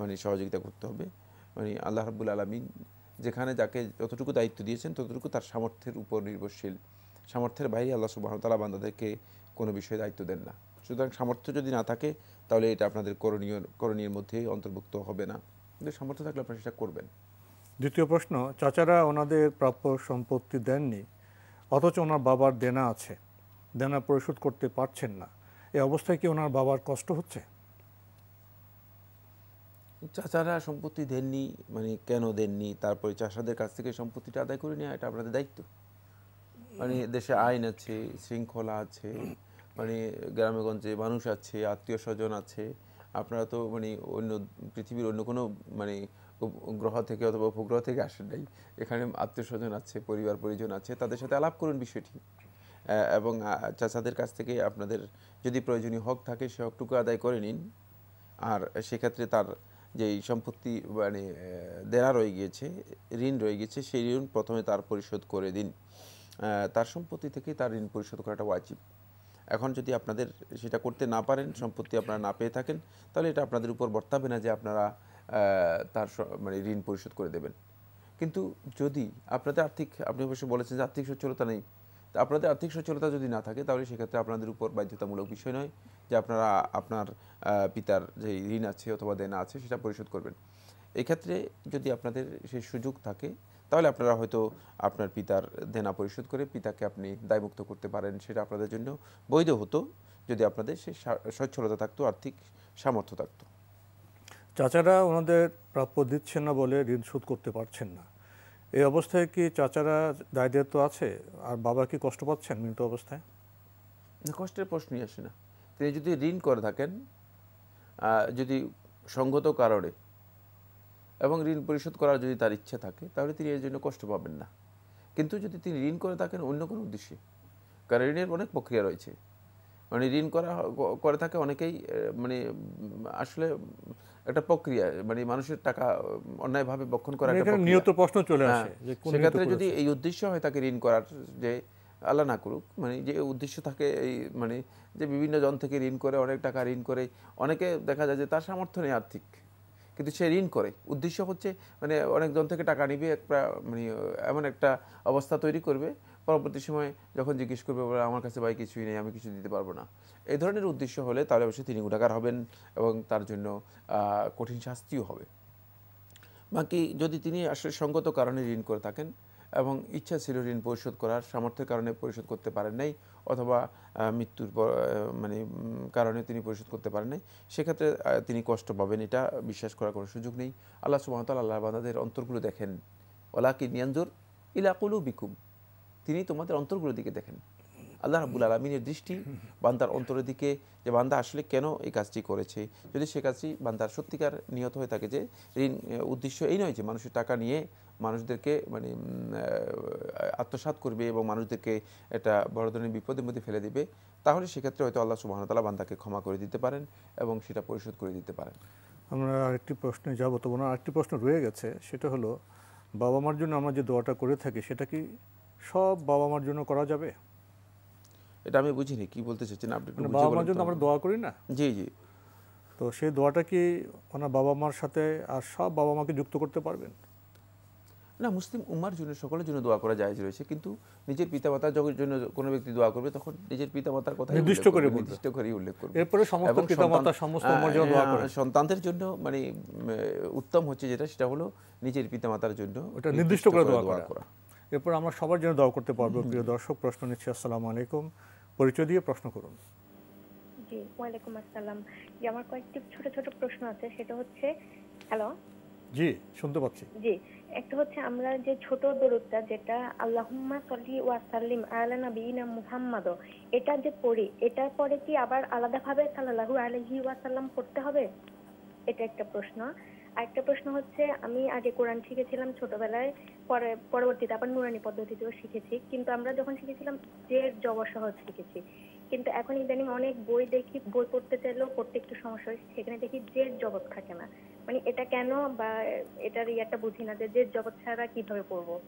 মানে সহযোগিতা করতে হবে। মানে আল্লাহ রাব্বুল আলমিন যেখানে যাকে যতটুকু দায়িত্ব দিয়েছেন, ততটুকু তার সামর্থ্যের উপর নির্ভরশীল। সামর্থ্যের বাইরে আল্লাহ সুবাহতালা বান্দাদেরকে কোনো বিষয়ে দায়িত্ব দেন না। সুতরাং সামর্থ্য যদি না থাকে তাহলে এটা আপনাদের করণীয় করণীয়ের মধ্যে অন্তর্ভুক্ত হবে না। কিন্তু সামর্থ্য থাকলে আপনারা সেটা করবেন। দ্বিতীয় প্রশ্ন চাচারা ওনাদের প্রাপ্য সম্পত্তি দেননি অথচ ওনার বাবার দেনা আছে। দেনা পরিশোধ করতে পারছেন না। এই অবস্থায় কি ওনার বাবার কষ্ট হচ্ছে? চাচারা সম্পত্তি দেননি মানে কেন দেননি তারপরে চাষাদের কাছ থেকে সম্পত্তিটা আদায় করে নেওয়া এটা আপনাদের দায়িত্ব। মানে দেশে আইন আছে শৃঙ্খলা আছে মানে গ্রামেগঞ্জে মানুষ আছে আত্মীয় স্বজন আছে, আপনারা তো মানে অন্য পৃথিবীর অন্য কোনো মানে গ্রহ থেকে অথবা উপগ্রহ থেকে আসেন নাই। এখানে আত্মীয় স্বজন আছে, পরিবার পরিজন আছে, তাদের সাথে আলাপ করুন বিষয়টি। এবং চাচাদের কাছ থেকে আপনাদের যদি প্রয়োজনীয় হক থাকে, সে হকটুকু আদায় করে নিন। আর সেক্ষেত্রে তার যেই সম্পত্তি মানে দেনা রয়ে গিয়েছে, ঋণ রয়ে গেছে সেই ঋণ প্রথমে তার পরিশোধ করে দিন। তার সম্পত্তি থেকে তার ঋণ পরিশোধ করাটা ওয়াজিব। এখন যদি আপনাদের সেটা করতে না পারেন, সম্পত্তি আপনারা না পেয়ে থাকেন, তাহলে এটা আপনাদের উপর বর্তাবে না যে আপনারা তার মানে ঋণ পরিশোধ করে দেবেন। কিন্তু যদি আপনাদের আর্থিক, আপনি অবশ্যই বলেছেন যে আর্থিক সচ্ছলতা নেই, তা আপনাদের আর্থিক সচ্ছলতা যদি না থাকে, তাহলে সেক্ষেত্রে আপনাদের উপর বাধ্যতামূলক বিষয় নয় যে আপনারা আপনার পিতার যে ঋণ আছে অথবা দেনা আছে সেটা পরিশোধ করবেন। এক্ষেত্রে যদি আপনাদের সেই সুযোগ থাকে তাহলে আপনারা হয়তো আপনার পিতার দেনা পরিশোধ করে পিতাকে আপনি দায়মুক্ত করতে পারেন সেটা আপনাদের জন্য বৈধ হতো যদি আপনাদের সেই সা- সচ্ছলতা থাকতো আর্থিক সামর্থ্য থাকতো। চাচারা ওনাদের প্রাপ্য দিচ্ছেন না বলে ঋণ শোধ করতে পারছেন না। এই অবস্থায় কি চাচারা দায় দায়িত্ব আছে? আর বাবা কি কষ্ট পাচ্ছেন মৃত অবস্থায়? কষ্টের প্রশ্নই আসে না। তিনি যদি ঋণ করে থাকেন যদি সঙ্গত কারণে এবং ঋণ পরিশোধ করার যদি তার ইচ্ছা থাকে তাহলে তিনি এর জন্য কষ্ট পাবেন না। কিন্তু যদি তিনি ঋণ করে থাকেন অন্য কোনো উদ্দেশ্যে কারণ ঋণের অনেক প্রক্রিয়া রয়েছে। মানে ঋণ করা করে থাকে অনেকেই মানে আসলে একটা প্রক্রিয়া মানে মানুষের টাকা অন্যায়ভাবে বক্ষণ করা। নিয়ত প্রশ্ন চলে হ্যাঁ, আসে সেক্ষেত্রে যদি এই উদ্দেশ্য হয় তাকে ঋণ করার যে আল্লাহ না করুক মানে যে উদ্দেশ্য থাকে এই মানে যে বিভিন্ন জন থেকে ঋণ করে অনেক টাকা ঋণ করে অনেকে দেখা যায় যে তার সামর্থ্য নেই আর্থিক। কিন্তু সে ঋণ করে। উদ্দেশ্য হচ্ছে মানে অনেকজন থেকে টাকা নিবে একটা মানে এমন একটা অবস্থা তৈরি করবে। পরবর্তী সময় যখন জিজ্ঞেস করবে, বলে, আমার কাছে ভাই কিছুই নেই, আমি কিছু দিতে পারব না। এই ধরনের উদ্দেশ্য হলে তাহলে অবশ্যই তিনি গুণাকার হবেন এবং তার জন্য কঠিন শাস্তিও হবে। বাকি যদি তিনি আসলে সঙ্গত কারণে ঋণ করে থাকেন এবং ইচ্ছা ছিল ঋণ পরিশোধ করার, সামর্থ্যের কারণে পরিশোধ করতে পারেন নাই অথবা মৃত্যুর মানে কারণে তিনি পরিশোধ করতে পারেন নাই। সেক্ষেত্রে তিনি কষ্ট পাবেন, এটা বিশ্বাস করার কোনো সুযোগ নেই। আল্লাহ সুবাহতাল আল্লাহ বান্দাদের অন্তরগুলো দেখেন। ওলা কি নিয়ঞ্জুর ইলাকুলু বিকুম তিনি তোমাদের অন্তরগুলোর দিকে দেখেন। আল্লাহ রাবুল আলমিনের দৃষ্টি বান্দার অন্তরের দিকে যে বান্দা আসলে কেন এই কাজটি করেছে? যদি সে কাজটি বান্দার সত্যিকার নিহত হয়ে থাকে যে ঋণ উদ্দেশ্য এই নয় যে মানুষের টাকা নিয়ে মানুষদেরকে মানে আত্মসাৎ করবে এবং মানুষদেরকে একটা বড় ধরনের বিপদের মধ্যে ফেলে দিবে, তাহলে সেক্ষেত্রে হয়তো আল্লাহ সুবাহতাল্লাহ বান্দাকে ক্ষমা করে দিতে পারেন এবং সেটা পরিশোধ করে দিতে পারেন। আমরা আরেকটি প্রশ্নে যাব তো আরেকটি প্রশ্ন রয়ে গেছে, সেটা হলো বাবা মার জন্য আমরা যে দোয়াটা করে থাকি, সেটা কি সব বাবা মার জন্য করা যাবে? এটা আমি বুঝিনি কি বলতে চাচ্ছেন আপনি মানে বাবা মার জন্য আমরা দোয়া করি না? জি জি। তো সেই দোয়াটা কি ওনার বাবা মার সাথে আর সব বাবা মাকে যুক্ত করতে পারবেন? না মুসলিম উম্মার জন্য সকলের জন্য দোয়া করা জায়েজ রয়েছে কিন্তু নিজের পিতামাতার যখন জন্য কোনো ব্যক্তি দোয়া করবে তখন নিজের পিতামাতার কথা নির্দিষ্ট করে নির্দিষ্ট করেই উল্লেখ করবে। এরপরে সমস্ত পিতামাতা, সমস্ত উম্মার জন্য দোয়া করে। সন্তানদের জন্য মানে উত্তম হচ্ছে যেটা সেটা হলো নিজের পিতামাতার জন্য ওটা নির্দিষ্ট করে দোয়া করা। এরপর আমরা সবার জন্য দোয়া করতে পারব প্রিয় দর্শক প্রশ্ন নিচ্ছি আসসালামু আলাইকুম। পরিচয় দিয়ে প্রশ্ন করুন। জি ওয়ালাইকুম আসসালাম। জি আমার কয়েকটি ছোট ছোট প্রশ্ন আছে সেটা হচ্ছে হ্যালো? জি শুনতে পাচ্ছি। জি একটা হচ্ছে আমরা যে ছোট দরুদটা যেটা আল্লাহুম্মা সাল্লি ওয়া সাল্লিম আলা নবিয়িনা মুহাম্মাদ এটা যে পড়ি এটার পরে কি আবার আলাদাভাবে সাল্লাল্লাহু আলাইহি ওয়াসাল্লাম পড়তে হবে? এটা একটা প্রশ্ন। আরেকটা প্রশ্ন হচ্ছে আমি আগে কোরআন শিখেছিলাম ছোটবেলায় পরে, পরবর্তীতে আবার নুরানি পদ্ধতিতেও শিখেছি। কিন্তু আমরা যখন শিখেছিলাম জের জবর সহজ শিখেছি। কিন্তু এখন ইদানিং অনেক বই দেখি, বই পড়তে চাইলেও পড়তে একটু সমস্যা হয় সেখানে দেখি জের জগৎ থাকে না। মানে এটা কেন বা এটার ইয়াটা বুঝি না যে জের জগৎ ছাড়া কীভাবে পড়ব?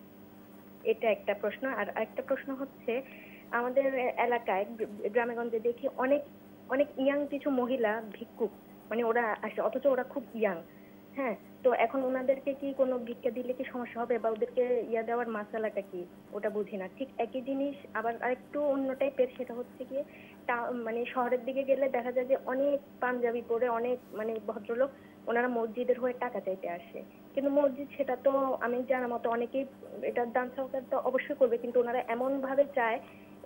এটা একটা প্রশ্ন। আর আরেকটা প্রশ্ন হচ্ছে, আমাদের এলাকায় গ্র- গ্রামেগঞ্জে দেখি অনেক অনেক ইয়াং কিছু মহিলা, ভিক্ষুক। মানে ওরা আসে, অথচ ওরা খুব ইয়াং। হ্যাঁ তো এখন ওনাদেরকে কি কোনো ভিক্ষা দিলে কি সমস্যা হবে বা ওদেরকে ইয়া দেওয়ার মাসালাটা কি? ওটা বুঝি না। ঠিক একই জিনিস আবার আরেকটু অন্য টাইপের সেটা হচ্ছে গিয়ে টা- মানে শহরের দিকে গেলে দেখা যায় যে অনেক পাঞ্জাবি পরে অনেক মানে ভদ্রলোক ওনারা মসজিদের হয়ে টাকা চাইতে আসে। কিন্তু মসজিদ সেটা তো আমি জানা মতো অনেকেই এটার দান সহকার তো অবশ্যই করবে, কিন্তু ওনারা এমন ভাবে চায়,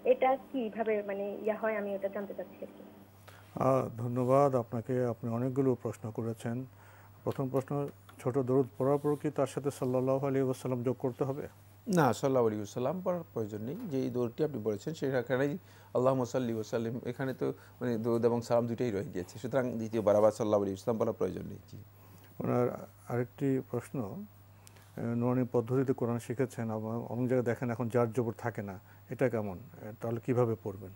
এটা কীভাবে মানে ইয়া হয় আমি ওটা জানতে চাচ্ছি আর কি। ধন্যবাদ। আপনাকে আপনি অনেকগুলো প্রশ্ন করেছেন। প্রথম প্রশ্ন ছোট দরুদ পড়ার পর কি তার সাথে সাল্লাহ আলী ওসাল্লাম যোগ করতে হবে? না সাল্লাহ আলী সাল্লাম পড়ার প্রয়োজন নেই। যে এই দৌড়টি আপনি বলেছেন সেখানেই আল্লাহ মসাল্লি ওসাল্লিম এখানে তো মানে দৌদ এবং সালাম দুটোই রয়ে গিয়েছে। সুতরাং দ্বিতীয় বারাবার সাল্লাহ আলী ইসলাম বলার প্রয়োজন নেই। জি। ওনার আরেকটি প্রশ্ন নুরানি পদ্ধতিতে কোরআন শিখেছেন আবার অনেক জায়গায় দেখেন এখন যার জবর থাকে না এটা কেমন? তাহলে কীভাবে পড়বেন?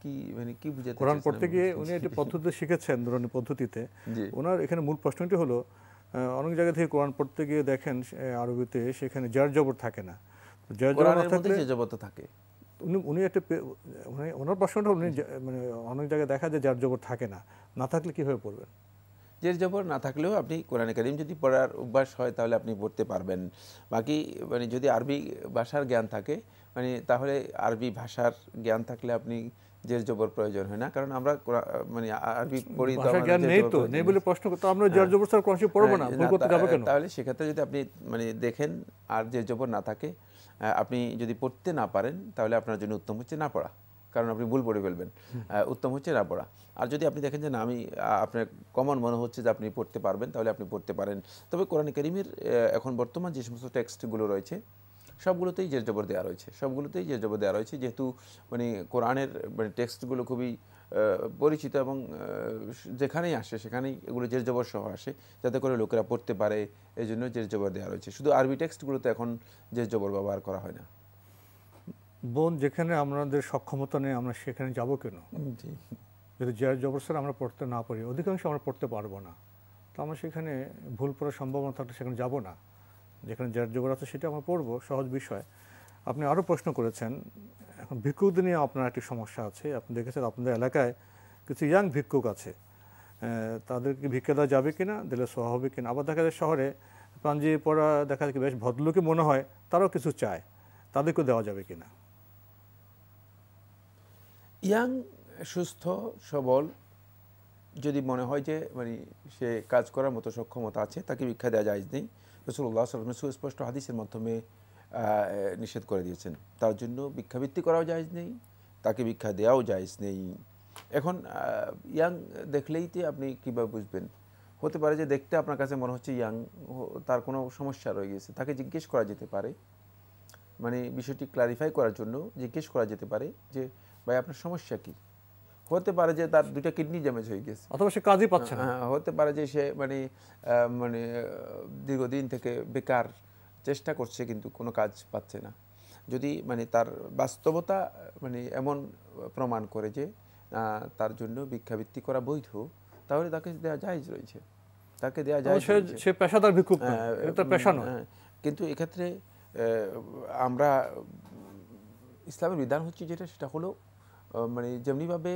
কি মানে কি বুঝাতে কোরআন পড়তে গিয়ে উনি একটি পদ্ধতি শিখেছেন নুরানি পদ্ধতিতে। ওনার এখানে মূল প্রশ্নটি হলো অনেক জায়গা থেকে কোরআন পড়তে গিয়ে দেখেন আরবিতে সেখানে যার জবর থাকে না। যার জবর না থাকলে যে জবতা থাকে। উনি উনি একটা উনি ওনার প্রশ্নটা উনি মানে অনেক জায়গায় দেখা যায় যার জবর থাকে না। না থাকলে কীভাবে পড়বেন? জের জবর না থাকলেও আপনি কোরআনে কারিম যদি পড়ার অভ্যাস হয় তাহলে আপনি পড়তে পারবেন। বাকি মানে যদি আরবি ভাষার জ্ঞান থাকে মানে তাহলে আরবি ভাষার জ্ঞান থাকলে আপনি জের জবর প্রয়োজন হয় না। কারণ আমরা মানে আরবি পড়ি জ্ঞান নেই তো নেই বলে প্রশ্ন করতে আমরা যার জবর স্যার শরীফ পড়ব না হ্যাঁ, ভুল করতে যাবে কেন? তাহলে সেক্ষেত্রে যদি আপনি মানে দেখেন আর যে জবর না থাকে আপনি যদি পড়তে না পারেন তাহলে আপনার জন্য উত্তম হচ্ছে না পড়া। কারণ আপনি ভুল পড়ে ফেলবেন। উত্তম হচ্ছে না পড়া। আর যদি আপনি দেখেন যে না আমি আপনার কমন মনে হচ্ছে যে আপনি পড়তে পারবেন তাহলে আপনি পড়তে পারেন। তবে কোরআন করিমের এখন বর্তমান যে সমস্ত টেক্সটগুলো রয়েছে সবগুলোতেই জের জবর দেওয়া রয়েছে সবগুলোতেই জের জবর দেওয়া রয়েছে যেহেতু মানে কোরআনের মানে টেক্সটগুলো খুবই পরিচিত এবং যেখানেই আসে সেখানেই এগুলো জের জবর সহ আসে যাতে করে লোকেরা পড়তে পারে এই জন্য জের জবর দেওয়া রয়েছে শুধু আরবি টেক্সটগুলোতে এখন জের জবর ব্যবহার করা হয় না। বোন যেখানে আমাদের সক্ষমতা নেই আমরা সেখানে যাব কেন? যদি জেয়ার জবরসের আমরা পড়তে না পারি অধিকাংশ আমরা পড়তে পারব না। তো আমরা সেখানে ভুল পড়ার সম্ভাবনা থাকলে সেখানে যাব না। যেখানে জেয়ার জবর আছে সেটা আমরা পড়ব, সহজ বিষয়। আপনি আরও প্রশ্ন করেছেন, এখন ভিক্ষুকদের নিয়ে আপনার একটি সমস্যা আছে। আপনি দেখেছেন আপনাদের এলাকায় কিছু ইয়াং ভিক্ষুক আছে। তাদেরকে ভিক্ষা দেওয়া যাবে কি না দিলে সোয়া হবে কি না আবার দেখা যায় শহরে পাঞ্জাবি পড়া দেখা যায় বেশ ভদ্রলোকে মনে হয়, তারাও কিছু চায়। তাদেরকেও দেওয়া যাবে কি না ইয়াং সুস্থ, সবল, যদি মনে হয় যে মানে সে কাজ করার মতো সক্ষমতা আছে, তাকে ভিক্ষা দেওয়া যায় নেই রসুল্লাহ সাল্লাম সুস্পষ্ট হাদিসের মাধ্যমে নিষেধ করে দিয়েছেন। তার জন্য ভিক্ষাবৃত্তি করাও যায় নেই, তাকে ভিক্ষা দেওয়াও যায় নেই। এখন ইয়াং দেখলেই তো আপনি কীভাবে বুঝবেন? হতে পারে যে দেখতে আপনার কাছে মনে হচ্ছে ইয়াং তার কোনো সমস্যা রয়ে গেছে, তাকে জিজ্ঞেস করা যেতে পারে। মানে বিষয়টি ক্লারিফাই করার জন্য জিজ্ঞেস করা যেতে পারে যে, ভাই, আপনার সমস্যা কি? হতে পারে যে তার দুইটা কিডনি ড্যামেজ হয়ে গেছে। অথবা সে কাজই পাচ্ছে না। হ্যাঁ, হতে পারে যে সে মানে মানে দীর্ঘদিন থেকে বেকার চেষ্টা করছে কিন্তু কোনো কাজ পাচ্ছে না। যদি মানে তার বাস্তবতা মানে এমন প্রমাণ করে যে তার জন্য ভিক্ষাবৃত্তি করা বৈধ তাহলে তাকে দেওয়া জায়জ রয়েছে। তাকে দেওয়া যায় সে পেশাদার ভিক্ষুক এটা পেশা নয়। কিন্তু এক্ষেত্রে আমরা ইসলামের বিধান হচ্ছে যেটা সেটা হলো মানে যেমনিভাবে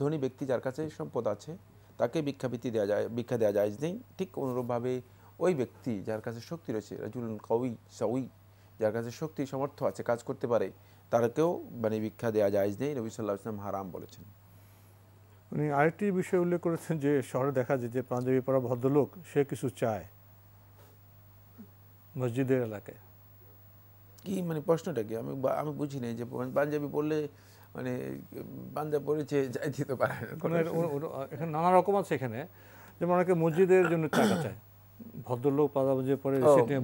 ধনী ব্যক্তি যার কাছে সম্পদ আছে তাকে ভিক্ষাবৃত্তি দেওয়া যায় ভিক্ষা দেওয়া যায় নেই। ঠিক অনুরূপভাবে ওই ব্যক্তি যার কাছে শক্তি রয়েছে রাজুল কউই সাউই যার কাছে শক্তি সামর্থ্য আছে কাজ করতে পারে তারকেও মানে ভিক্ষা দেওয়া যায় নেই। নবী সাল্লাহ ইসলাম হারাম বলেছেন। উনি আরেকটি বিষয় উল্লেখ করেছেন যে শহরে দেখা যায় যে পাঞ্জাবি পরা ভদ্রলোক সে কিছু চায় মসজিদের এলাকায়। কি মানে প্রশ্নটা কি? আমি আমি বুঝি নাই যে পাঞ্জাবি পড়লে মানে পাঞ্জাব পড়েছে যাই দিতে পারে মানে এখানে নানা রকম আছে এখানে। যেমন অনেকে মসজিদের জন্য টাকা চায়। ভদ্রলোক পাঞ্জাবি পরে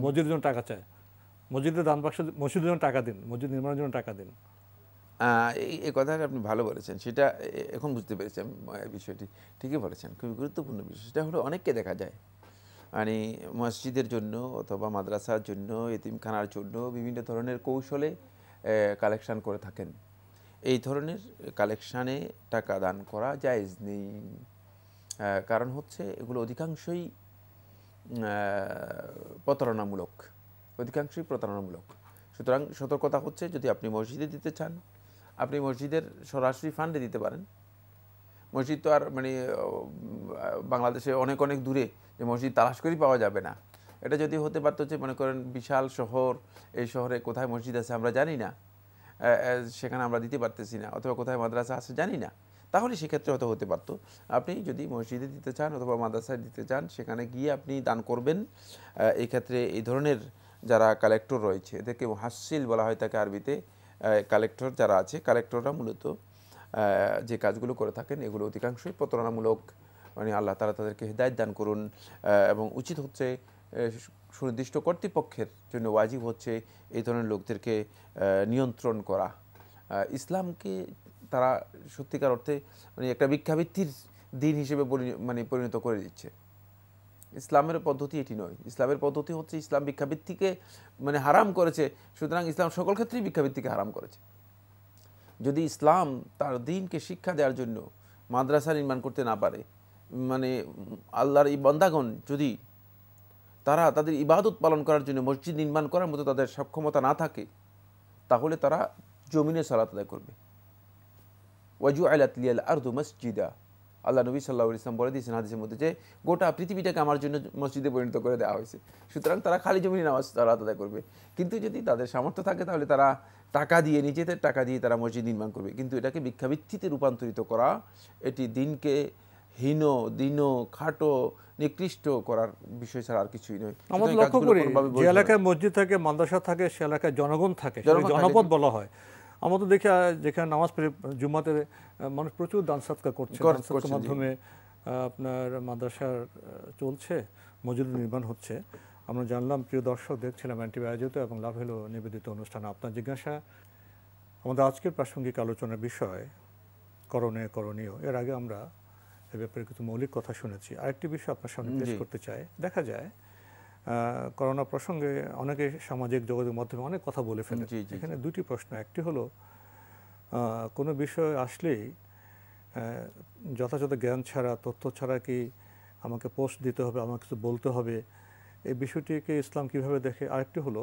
মসজিদের জন্য টাকা চায়। মসজিদের দান বাক্স মসজিদের জন্য টাকা দিন মসজিদ নির্মাণের জন্য টাকা দিন। এই কথাটা আপনি ভালো বলেছেন। সেটা এখন বুঝতে পেরেছি আমি বিষয়টি। ঠিকই বলেছেন খুবই গুরুত্বপূর্ণ বিষয়। সেটা হলো অনেককে দেখা যায়। মানে মসজিদের জন্য অথবা মাদ্রাসার জন্য এতিমখানার জন্য বিভিন্ন ধরনের কৌশলে কালেকশন করে থাকেন। এই ধরনের কালেকশানে টাকা দান করা জায়েজ নেই। কারণ হচ্ছে এগুলো অধিকাংশই প্রতারণামূলক। অধিকাংশই প্রতারণামূলক। সুতরাং সতর্কতা হচ্ছে যদি আপনি মসজিদে দিতে চান, আপনি মসজিদের সরাসরি ফান্ডে দিতে পারেন। মসজিদ তো আর মানে বাংলাদেশে অনেক অনেক দূরে যে মসজিদ তালাশ করেই পাওয়া যাবে না। এটা যদি হতে পারতো যে মনে করেন বিশাল শহর, এই শহরে কোথায় মসজিদ আছে আমরা জানি না। সেখানে আমরা দিতে পারতেছি না অথবা কোথায় মাদ্রাসা আছে জানি না। তাহলে সেক্ষেত্রে হয়তো হতে পারতো। আপনি যদি মসজিদে দিতে চান অথবা মাদ্রাসায় দিতে চান সেখানে গিয়ে আপনি দান করবেন। আহ, এই ধরনের যারা কালেক্টর রয়েছে এদেরকে হাসিল বলা হয় তাকে আরবিতে কালেক্টর যারা আছে কালেক্টররা মূলত যে কাজগুলো করে থাকেন এগুলো অধিকাংশই প্রতারণামূলক। মানে আল্লাহ তারা তাদেরকে হেদায়ত দান করুন। এবং উচিত হচ্ছে সুনির্দিষ্ট কর্তৃপক্ষের জন্য ওয়াজিব হচ্ছে এই ধরনের লোকদেরকে নিয়ন্ত্রণ করা। ইসলামকে তারা সত্যিকার অর্থে মানে একটা ভিক্ষাবৃত্তির দিন হিসেবে মানে পরিণত করে দিচ্ছে। ইসলামের পদ্ধতি এটি নয়। ইসলামের পদ্ধতি হচ্ছে ইসলাম ভিক্ষাবৃত্তিকে মানে হারাম করেছে, সুতরাং ইসলাম সকল ক্ষেত্রেই ভিক্ষাবৃত্তিকে হারাম করেছে। যদি ইসলাম তার দিনকে শিক্ষা দেওয়ার জন্য মাদ্রাসা নির্মাণ করতে না পারে মানে আল্লাহর এই বন্দাগণ যদি তারা তাদের ইবাদত পালন করার জন্য মসজিদ নির্মাণ করার মতো তাদের সক্ষমতা না থাকে, তাহলে তারা জমিনে সালাত আদায় করবে। ওয়াজু আলাত লিয়াল আর্দু মসজিদা। আল্লাহ নবী সাল্লাহ ইসলাম বলে দিয়েছেন হাদিসের মধ্যে যে, গোটা পৃথিবীটাকে আমার জন্য মসজিদে পরিণত করে দেওয়া হয়েছে। সুতরাং তারা খালি জমিনে নামাজ সালাত আদায় করবে। কিন্তু যদি তাদের সামর্থ্য থাকে, তাহলে তারা টাকা দিয়ে, নিজেদের টাকা দিয়ে তারা মসজিদ নির্মাণ করবে। কিন্তু এটাকে ভিক্ষাবৃত্তিতে রূপান্তরিত করা, এটি দিনকে হীন, দিন, খাটো নিকৃষ্ট করার বিষয় ছাড়া আর কিছুই নয়। এই লক্ষ্য করি যে এলাকায় মসজিদ থাকে মাদ্রাসা থাকে সে এলাকায় জনগণ থাকে জনপদ বলা হয়। আমরা তো দেখি যেখানে নামাজ পড়ে জুম্মাতে মানুষ প্রচুর দান সৎকার করছে। মাধ্যমে আপনার মাদ্রাসার চলছে মসজিদ নির্মাণ হচ্ছে। আমরা জানলাম প্রিয় দর্শক দেখছিলাম অ্যান্টিভি আয়োজিত এবং লাভ হলো নিবেদিত অনুষ্ঠান। আপনার জিজ্ঞাসা আমাদের আজকের প্রাসঙ্গিক আলোচনার বিষয় করণীয় করণীয়। এর আগে আমরা এ ব্যাপারে কিছু মৌলিক কথা শুনেছি। আরেকটি বিষয় আপনার সামনে পেশ করতে চাই। দেখা যায় করোনা প্রসঙ্গে অনেকে সামাজিক যোগাযোগ মাধ্যমে অনেক কথা বলে ফেলে এখানে দুটি প্রশ্ন। একটি হলো কোনো বিষয় আসলেই যথাযথ জ্ঞান ছাড়া তথ্য ছাড়া কি আমাকে পোস্ট দিতে হবে আমাকে কিছু বলতে হবে? এই বিষয়টিকে ইসলাম কীভাবে দেখে? আরেকটি হলো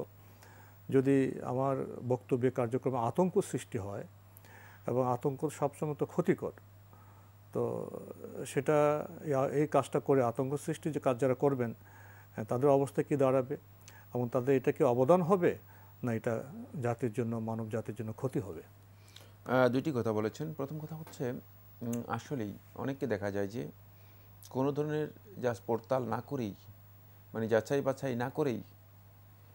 যদি আমার বক্তব্যে কার্যক্রমে আতঙ্ক সৃষ্টি হয় এবং আতঙ্ক সবসময় তো ক্ষতিকর তো সেটা এই- কাজটা করে আতঙ্ক সৃষ্টি যে কাজ যারা করবেন হ্যাঁ, তাদের অবস্থা কি দাঁড়াবে? এবং তাদের এটা কি অবদান হবে? না এটা জাতির জন্য মানব জাতির জন্য ক্ষতি হবে? দুইটি কথা বলেছেন। প্রথম কথা হচ্ছে আসলেই অনেককে দেখা যায় যে কোনো ধরনের যা পড়তাল না করেই মানে যাচাই বাছাই না করেই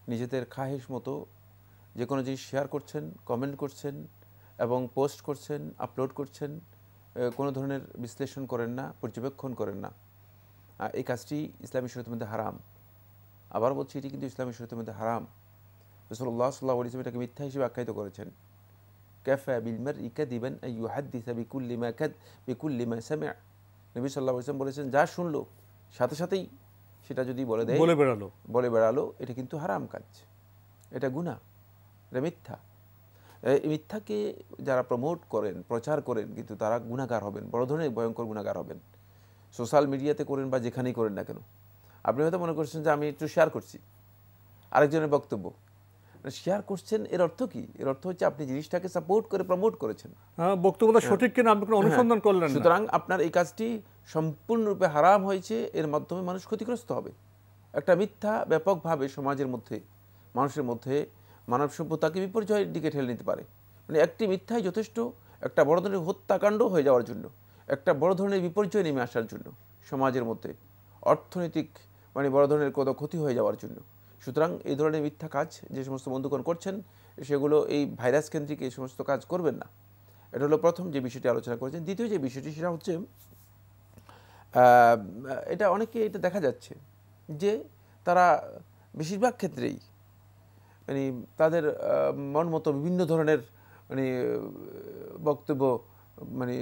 নিজেদের খাহেশ মতো যে কোনো জিনিস শেয়ার করছেন কমেন্ট করছেন এবং পোস্ট করছেন আপলোড করছেন কোনো ধরনের বিশ্লেষণ করেন না পর্যবেক্ষণ করেন না। এই কাজটি ইসলামী শরীরের মধ্যে হারাম। আবার বলছি এটি কিন্তু ইসলামী শরীরের মধ্যে হারাম। রসল্লাহ সাল্লাহ ইসলাম এটাকে মিথ্যা হিসেবে আখ্যায়িত করেছেন। ক্যাফা বিলমার ইকা দিবেন ইউহাদ্দিসা বিকুল্লিমা ক্যাদ বিকুল্লিমা সামে। নবী সাল্লাহ ইসলাম বলেছেন যা শুনলো সাথে সাথেই সেটা যদি বলে দেয় বলে বেড়ালো। বলে বেড়ালো এটা কিন্তু হারাম কাজ। এটা গুণা এটা মিথ্যা। মিথ্যাকে যারা প্রমোট করেন প্রচার করেন কিন্তু তারা গুণাগার হবেন বড় ধরনের ভয়ঙ্কর গুণাগার হবেন। সোশ্যাল মিডিয়াতে করেন বা যেখানেই করেন না কেন। আপনি হয়তো মনে করছেন যে আমি একটু শেয়ার করছি। আরেকজনের বক্তব্য। শেয়ার করছেন এর অর্থ কি? এর অর্থ হচ্ছে আপনি জিনিসটাকে সাপোর্ট করে প্রমোট করেছেন। হ্যাঁ, বক্তব্যটা সঠিক কিনা আপনি কোনো অনুসন্ধান হ্যাঁ, করলেন সুতরাং আপনার এই কাজটি সম্পূর্ণরূপে হারাম হয়েছে এর মাধ্যমে মানুষ ক্ষতিগ্রস্ত হবে। একটা মিথ্যা ব্যাপকভাবে সমাজের মধ্যে মানুষের মধ্যে মানব সভ্যতাকে বিপর্যয়ের দিকে ঠেলে নিতে পারে। মানে একটি মিথ্যাই যথেষ্ট, একটা বড় ধরনের হত্যাকাণ্ড হয়ে যাওয়ার জন্য, একটা বড় ধরনের বিপর্যয় নেমে আসার জন্য, সমাজের মধ্যে অর্থনৈতিক মানে বড় ধরনের কত ক্ষতি হয়ে যাওয়ার জন্য। সুতরাং এই ধরনের মিথ্যা কাজ যে সমস্ত বন্ধুগণ করছেন, সেগুলো এই ভাইরাস কেন্দ্রিক এই সমস্ত কাজ করবেন না। এটা হলো প্রথম যে বিষয়টি আলোচনা করেছেন। দ্বিতীয় যে বিষয়টি, সেটা হচ্ছে এটা অনেকে এটা দেখা যাচ্ছে যে তারা বেশিরভাগ ক্ষেত্রেই মানে তাদের মন মতো বিভিন্ন ধরনের মানে বক্তব্য মানে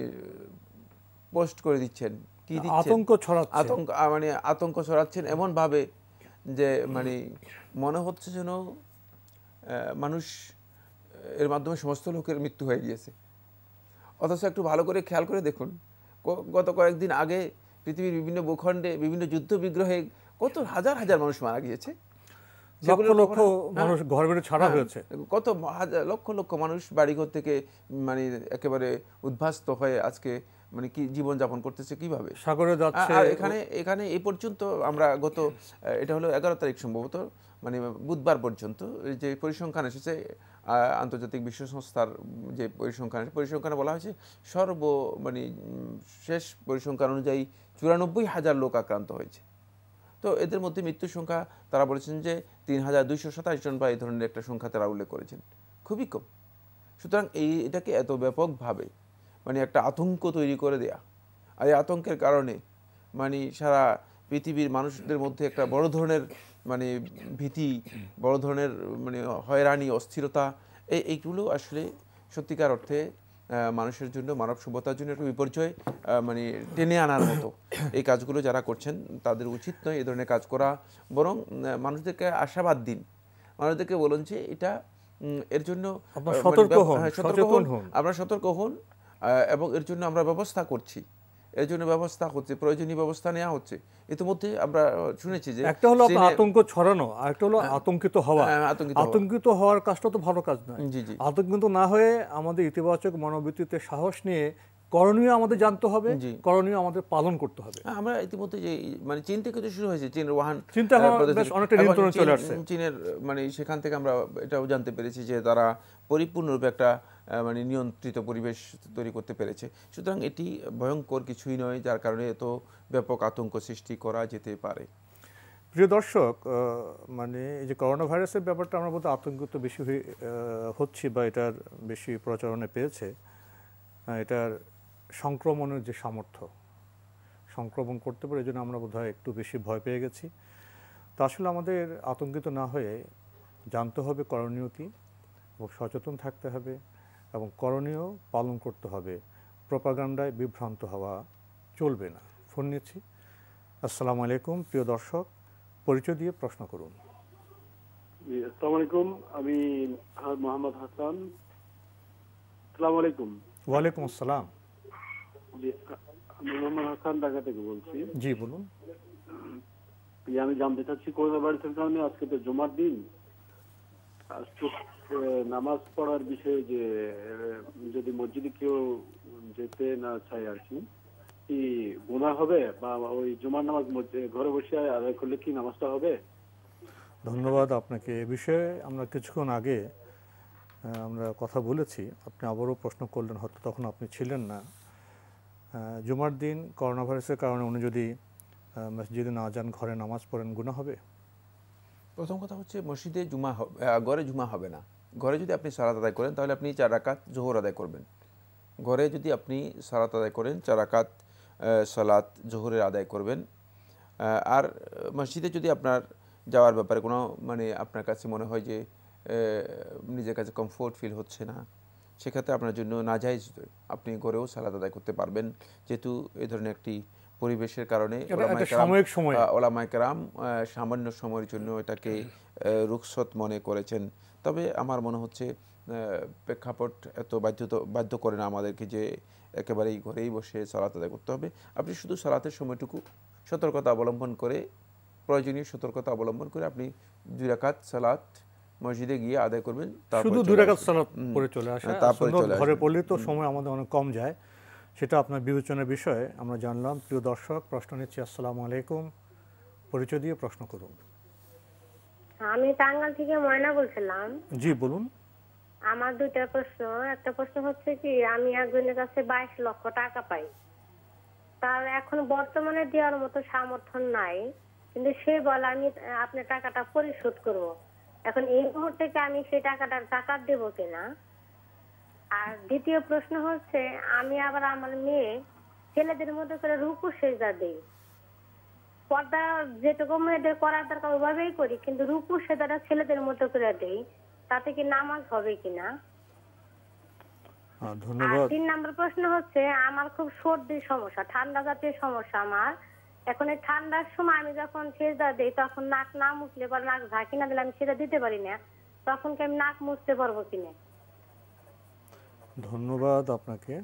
পোস্ট করে দিচ্ছেন। কি আতঙ্ক ছড়াচ্ছে। আতঙ্ক মানে আতঙ্ক ছড়াচ্ছেন এমন ভাবে যে মানে মনে হচ্ছে যেন মানুষ এর মাধ্যমে সমস্ত লোকের মৃত্যু হয়ে গিয়েছে। অথচ একটু ভালো করে খেয়াল করে দেখুন গত কয়েকদিন আগে পৃথিবীর বিভিন্ন ভূখণ্ডে বিভিন্ন যুদ্ধ বিগ্রহে কত হাজার হাজার মানুষ মারা গিয়েছে। লক্ষ লক্ষ মানুষ হ্যাঁ, ঘর বেড়ে ছাড়া হ্যাঁ, হয়েছে। কত লক্ষ লক্ষ মানুষ বাড়িঘর থেকে মানে একেবারে উদ্ভাস্ত হয়ে আজকে মানে কি জীবন যাপন করতেছে কীভাবে? সাগরে যাচ্ছে এখানে এখানে এই পর্যন্ত আমরা গত এটা হলো এগারো তারিখ সম্ভবত মানে বুধবার পর্যন্ত এই যে পরিসংখ্যান এসেছে আন্তর্জাতিক বিশ্ব সংস্থার যে পরিসংখ্যান পরিসংখ্যানে বলা হয়েছে সর্ব মানে শেষ পরিসংখ্যান অনুযায়ী চুরানব্বই হাজার লোক আক্রান্ত হয়েছে। তো এদের মধ্যে মৃত্যুর সংখ্যা, তারা বলেছেন যে তিন হাজার দুইশো সাতাশ জন বা এই ধরনের একটা সংখ্যা তারা উল্লেখ করেছেন। খুবই কম। সুতরাং এই, এটাকে এত ব্যাপকভাবে মানে একটা আতঙ্ক তৈরি করে দেয়া আর এই আতঙ্কের কারণে মানে সারা পৃথিবীর মানুষদের মধ্যে একটা বড় ধরনের মানে ভীতি, বড় ধরনের মানে হয়রানি, অস্থিরতা এই এইগুলো আসলে সত্যিকার অর্থে মানুষের জন্য মানব সভ্যতার জন্য একটা বিপর্যয় মানে টেনে আনার মতো। এই কাজগুলো যারা করছেন তাদের উচিত নয় এই ধরনের কাজ করা। বরং মানুষদেরকে আশাবাদ দিন। মানুষদেরকে বলুন যে এটা এর জন্য আহ, মানে সতর্ক হন, আপনারা সতর্ক হন। হন। আমরা সতর্ক হন আহ, এবং এর জন্য আমরা ব্যবস্থা করছি। এর জন্য ব্যবস্থা হচ্ছে প্রয়োজনীয় ব্যবস্থা নেওয়া হচ্ছে। ইতিমধ্যে আমরা শুনেছি যে একটা হলো আতঙ্ক ছড়ানো আর একটা হলো আতঙ্কিত হওয়া। হ্যাঁ, আতঙ্কিত হওয়ার কাজটা তো ভালো কাজ নয়। জি জি। আতঙ্কিত না হয়ে আমাদের ইতিবাচক মনোবৃত্তিতে সাহস নিয়ে করণীয় আমাদের জানতে হবে। করণীয় আমাদের পালন করতে হবে হ্যাঁ, আমরা ইতিমধ্যে যে মানে চীন থেকে তো শুরু হয়েছে চীন ওয়াহান চিন্তা। অনেকটা নিয়ন্ত্রণে চলে আসছে। চীনের মানে সেখান থেকে আমরা এটাও জানতে পেরেছি যে তারা পরিপূর্ণরূপে একটা মানে নিয়ন্ত্রিত পরিবেশ তৈরি করতে পেরেছে সুতরাং এটি ভয়ঙ্কর কিছুই নয় যার কারণে এত ব্যাপক আতঙ্ক সৃষ্টি করা যেতে পারে প্রিয় দর্শক মানে এই যে করোনা ভাইরাসের ব্যাপারটা আমরা বোধহয় আতঙ্কিত বেশি হয়ে, হচ্ছি বা এটার বেশি প্রচারণে পেয়েছে এটার সংক্রমণের যে সামর্থ্য সংক্রমণ করতে পারে এই জন্য আমরা বোধহয় একটু বেশি ভয় পেয়ে গেছি। তো আসলে আমাদের আতঙ্কিত না হয়ে জানতে হবে করণীয় কী এবং সচেতন থাকতে হবে এবং করণীয় পালন করতে হবে। প্রপাগান্ডায় বিভ্রান্ত হওয়া চলবে না। ফোন নিচ্ছি। আসসালামু আলাইকুম প্রিয় দর্শক পরিচয় দিয়ে প্রশ্ন করুন। আসসালামু আলাইকুম আমি মোহাম্মদ হাসান। আসসালামু আলাইকুম। ওয়ালাইকুম আসসালাম। আমি মোহাম্মদ হাসান ঢাকা থেকে বলছি। জি বলুন। জি, আমি জানতে চাচ্ছি করোনা ভাইরাসের কারণে আজকে তো জুমার দিন। নামাজ পড়ার বিষয়ে যে যদি মসজিদে কেউ যেতে না চায় আর কি কি গুণা হবে? বা ওই জুমার নামাজ ঘরে বসে আদায় করলে কি নামাজটা হবে? ধন্যবাদ আপনাকে। এ বিষয়ে আমরা কিছুক্ষণ আগে আমরা কথা বলেছি। আপনি আবারও প্রশ্ন করলেন হয়তো তখন আপনি ছিলেন না। জুমার দিন করোনা ভাইরাসের কারণে উনি যদি মসজিদে না যান, ঘরে নামাজ পড়েন গুণা হবে? প্রথম কথা হচ্ছে মসজিদে জুমা হবে ঘরে জুমা হবে না। ঘরে যদি আপনি সালাত আদায় করেন, তাহলে আপনি চার রাকাত জোহর আদায় করবেন। ঘরে যদি আপনি সালাত আদায় করেন, চার রাকাত সালাত জোহরের আদায় করবেন। আর মসজিদে যদি আপনার যাওয়ার ব্যাপারে কোনো মানে আপনার কাছে মনে হয় যে নিজের কাছে কমফোর্ট ফিল হচ্ছে না সেক্ষেত্রে আপনার জন্য নাজাইজ আপনি ঘরেও সালাত আদায় করতে পারবেন। যেহেতু এই ধরনের একটি পরিবেশের কারণে এটা ওলামায়ে একটা কেরাম- সাময়িক সময়। আহ, ওলামায়ে কেরাম আহ, সামান্য সময়ের জন্য এটাকে রুখসত মনে করেছেন। তবে আমার মনে হচ্ছে প্রেক্ষাপট এত বাধ্যত বাধ্য করে না আমাদেরকে যে একেবারেই ঘরেই বসে সালাত আদায় করতে হবে। আপনি শুধু সালাতের সময়টুকু সতর্কতা অবলম্বন করে প্রয়োজনীয় সতর্কতা অবলম্বন করে আপনি দুই রাকাত সালাত মসজিদে গিয়ে আদায় করবেন শুধু দুই রাকাত সালাত। পড়ে চলে আসা। হ্যাঁ, তারপরে চলে ঘরে পড়লে তো সময় আমাদের অনেক কম যায়। সেটা আপনার বিবেচনার বিষয়ে আমরা জানলাম। প্রিয় দর্শক প্রশ্ন নিচ্ছি আসসালামু আলাইকুম। পরিচয় দিয়ে প্রশ্ন করুন। আমি টাঙ্গাল থেকে ময়না বলছিলাম। জি বলুন। আমার দুইটা প্রশ্ন। একটা প্রশ্ন হচ্ছে কি আমি একজনের কাছে বাইশ লক্ষ টাকা পাই। তার এখন বর্তমানে দেওয়ার মতো সামর্থ্য নাই। কিন্তু সে বলে আমি আপনার টাকাটা পরিশোধ করব। এখন এই মুহূর্তে কি আমি সেই টাকাটার টাকা দেবো কিনা? আর দ্বিতীয় প্রশ্ন হচ্ছে আমি আবার আমার মেয়ে ছেলেদের মধ্যে করে রুকু সেজা দেই। পর্দা যেটুকু মেয়েদের করার দরকার ওভাবেই করি কিন্তু রুকু সেজাটা ছেলেদের মতো করে দেই তাতে কি নামাজ হবে কিনা? আর ধন্যবাদ। তিন নম্বর প্রশ্ন হচ্ছে আমার খুব সর্দির সমস্যা ঠান্ডা জাতীয় সমস্যা আমার। এখন এই ঠান্ডার সময় আমি যখন সেজদা দিই তখন নাক না মুছলে বা নাক ঝাঁকি না দিলে আমি সেটা দিতে পারি না। তখন কি আমি নাক মুছতে পারব কিনা? ধন্যবাদ আপনাকে।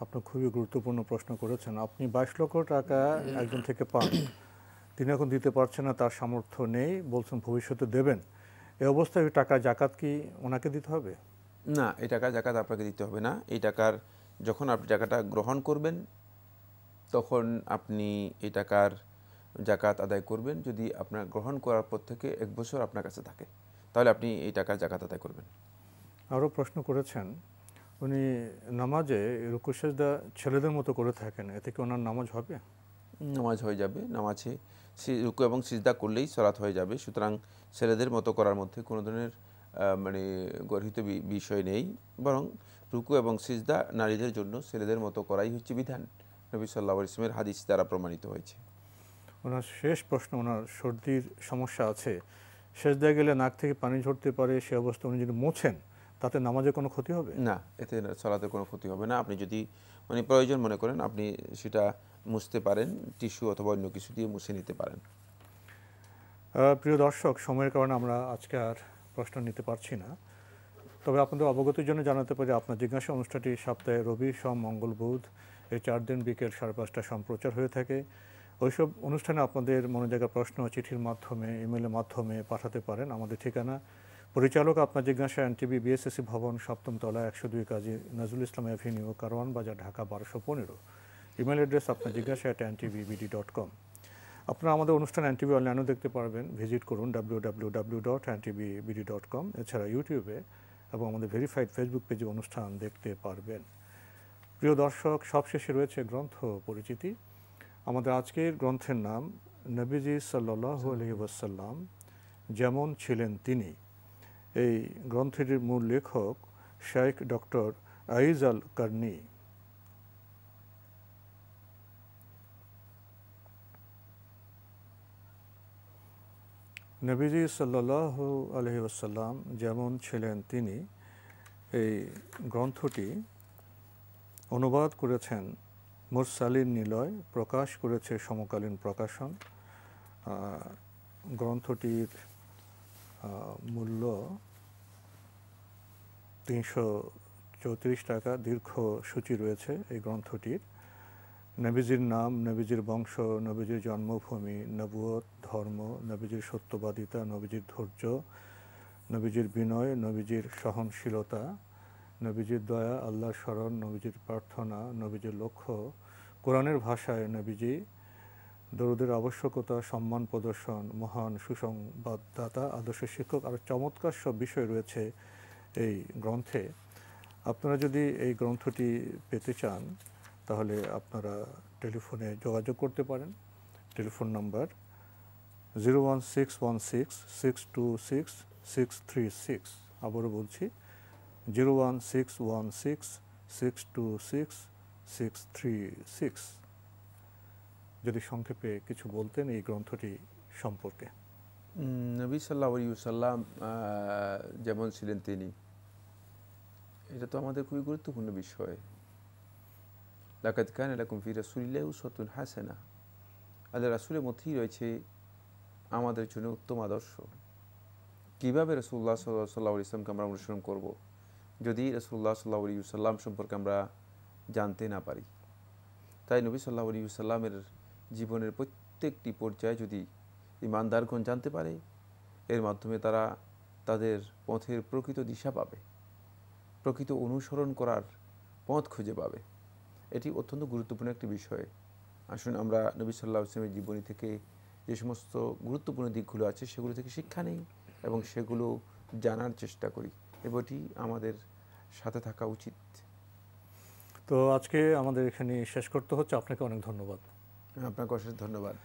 আপনি খুবই গুরুত্বপূর্ণ প্রশ্ন করেছেন। আপনি বাইশ লক্ষ টাকা একজন থেকে পান। তিনি এখন দিতে পারছেন না তার সামর্থ্য নেই বলছেন ভবিষ্যতে দেবেন। এই অবস্থায় ওই টাকা জাকাত কি ওনাকে দিতে হবে? না এই টাকা জাকাত আপনাকে দিতে হবে না। এই টাকার যখন আপনি টাকাটা গ্রহণ করবেন তখন আপনি এই টাকার জাকাত আদায় করবেন যদি আপনার গ্রহণ করার পর থেকে এক বছর আপনার কাছে থাকে। তাহলে আপনি এই টাকার জাকাত আদায় করবেন। আরও প্রশ্ন করেছেন উনি নামাজে রুকুশেজদা ছেলেদের মতো করে থাকেন এতে কি ওনার নামাজ হবে? নামাজ হয়ে যাবে নামাজে সি- রুকু এবং সিজদা করলেই সলাৎ হয়ে যাবে। সুতরাং ছেলেদের মতো করার মধ্যে কোনো ধরনের মানে গর্হিত বিষয় নেই। বরং রুকু এবং সিজদা নারীদের জন্য ছেলেদের মতো করাই হচ্ছে বিধান। নবী সাল্লাহ ইসলামের হাদিস দ্বারা প্রমাণিত হয়েছে। ওনার শেষ প্রশ্ন ওনার সর্দির সমস্যা আছে। শেষ দিয়ে গেলে নাক থেকে পানি ঝরতে পারে সে অবস্থা উনি যদি মোছেন তাতে নামাজে কোনো ক্ষতি হবে? না এতে সলাতে কোনো ক্ষতি হবে না। আপনি যদি মানে প্রয়োজন মনে করেন আপনি সেটা মুছতে পারেন টিস্যু অথবা অন্য কিছু দিয়ে মুছে নিতে পারেন। প্রিয় দর্শক সময়ের কারণে আমরা আজকে আর প্রশ্ন নিতে পারছি না। তবে আপনাদের অবগতির জন্য জানাতে পারি আপনার জিজ্ঞাসা অনুষ্ঠানটি সপ্তাহে রবি সোম মঙ্গল বুধ এই চার দিন বিকেল সাড়ে পাঁচটা সম্প্রচার হয়ে থাকে। ওইসব অনুষ্ঠানে আপনাদের মনে জায়গা প্রশ্ন চিঠির মাধ্যমে, ইমেলের মাধ্যমে পাঠাতে পারেন আমাদের ঠিকানা। পরিচালক আপনার জিজ্ঞাসা এনটিভি, বিএসএসসি ভবন, সপ্তম তলা একশো দুই কাজী নজরুল ইসলাম অ্যাভিনিউ, কারওয়ান বাজার, ঢাকা বারোশো পনেরো। ইমেল অ্যাড্রেস আপনার জিজ্ঞাসা at NTV BD dot com. আপনারা আমাদের অনুষ্ঠান এনটিভি অনলাইনেও দেখতে পারবেন। ভিজিট করুন W W W dot NTV BD dot com, এছাড়া ইউটিউবে এবং আমাদের ভেরিফাইড ফেসবুক পেজে অনুষ্ঠান দেখতে পারবেন। প্রিয় দর্শক, সবশেষে রয়েছে গ্রন্থ পরিচিতি। আমাদের আজকের গ্রন্থের নাম নবীজি সাল্লাহ আলহি ওয়াসাল্লাম, যেমন ছিলেন তিনি। এই গ্রন্থটির মূল লেখক শেখ ডক্টর আইজ আল কার্নি। নবীজি সাল্লাহ আলহি ওসাল্লাম যেমন ছিলেন তিনি, এই গ্রন্থটি অনুবাদ করেছেন মুরসালিন নিলয়, প্রকাশ করেছে সমকালীন প্রকাশন। গ্রন্থটির মূল্য তিনশো চৌত্রিশ টাকা, দীর্ঘ সূচি রয়েছে এই গ্রন্থটির। নবীজির নাম, নবীজির বংশ, নবীজির জন্মভূমি, নবুয়ত, ধর্ম, নবীজির সত্যবাদিতা, নবীজির ধৈর্য, নবীজির বিনয়, নবীজির সহনশীলতা নবীজির দয়া, আল্লাহর স্মরণ, নবীজির প্রার্থনা, নবীজির লক্ষ্য, কোরআনের ভাষায় নবীজি দরুদের আবশ্যকতা, সম্মান, প্রদর্শন, মহান সুসংবাদদাতা, আদর্শ শিক্ষক আর চমৎকার সব বিষয় রয়েছে এই গ্রন্থে। আপনারা যদি এই গ্রন্থটি পেতে চান, তাহলে আপনারা টেলিফোনে যোগাযোগ করতে পারেন। Telephone number zero one six one six six two six six three six. আবারও বলছি zero one six one six six two six six three six. যদি সংক্ষেপে কিছু বলতেন এই গ্রন্থটি সম্পর্কে। নবী সাল্লাহ সাল্লাম যেমন ছিলেন তিনি। এটা তো আমাদের খুবই গুরুত্বপূর্ণ বিষয়। লাকাত কান এলাকুম ফি রাসুলিল্লাহ উসতুন হাসানা। আল্লাহ রাসুলের মধ্যেই রয়েছে আমাদের জন্য উত্তম আদর্শ। কীভাবে রসুল্লাহ সাল্লাহ সাল্লাহ ইসলামকে আমরা অনুসরণ করব? যদি রসুল্লাহ সাল্লাহ সাল্লাম সম্পর্কে আমরা জানতে না পারি। তাই নবী সাল্লাহ সাল্লামের জীবনের প্রত্যেকটি পর্যায়ে যদি ইমানদারগণ জানতে পারে, এর মাধ্যমে তারা তাদের পথের প্রকৃত দিশা পাবে, প্রকৃত অনুসরণ করার পথ খুঁজে পাবে। এটি অত্যন্ত গুরুত্বপূর্ণ একটি বিষয়। আসুন আমরা নবী সাল্লাহ ইসলামের জীবনী থেকে যে সমস্ত গুরুত্বপূর্ণ দিকগুলো আছে সেগুলো থেকে শিক্ষা নেই এবং সেগুলো জানার চেষ্টা করি। এটি আমাদের সাথে থাকা উচিত। তো আজকে আমাদের এখানে শেষ করতে হচ্ছে। আপনাকে অনেক ধন্যবাদ। আপনাকে অশেষ ধন্যবাদ।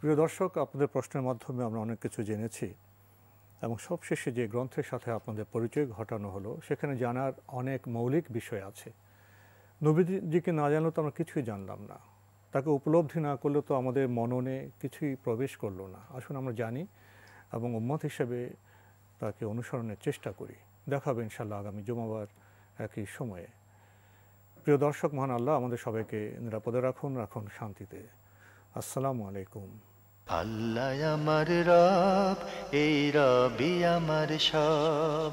প্রিয় দর্শক আপনাদের প্রশ্নের মাধ্যমে আমরা অনেক কিছু জেনেছি এবং সবশেষে যে গ্রন্থের সাথে আপনাদের পরিচয় ঘটানো হলো সেখানে জানার অনেক মৌলিক বিষয় আছে। নবীজিকে না জানলেও তো আমরা কিছুই জানলাম না। তাকে উপলব্ধি না করলে তো আমাদের মননে কিছুই প্রবেশ করল না। আসুন আমরা জানি এবং উম্মত হিসেবে তাকে অনুসরণের চেষ্টা করি। দেখাবে ইনশাল্লাহ আগামী জুমাবার একই সময়ে। প্রিয় দর্শক, মহান আল্লাহ, আমাদের সবাইকে নিরাপদে রাখুন রাখুন শান্তিতে। আসসালামু আলাইকুম। আল্লাহ আমার রব, এই রবি আমার সব।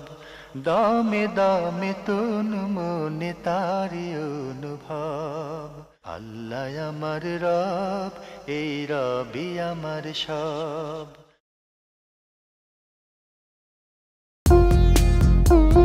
দামে দামে তুন মনে তারি অনুভব। আল্লাহ আমার রব, এই রবি আমার সব। Mm-hmm.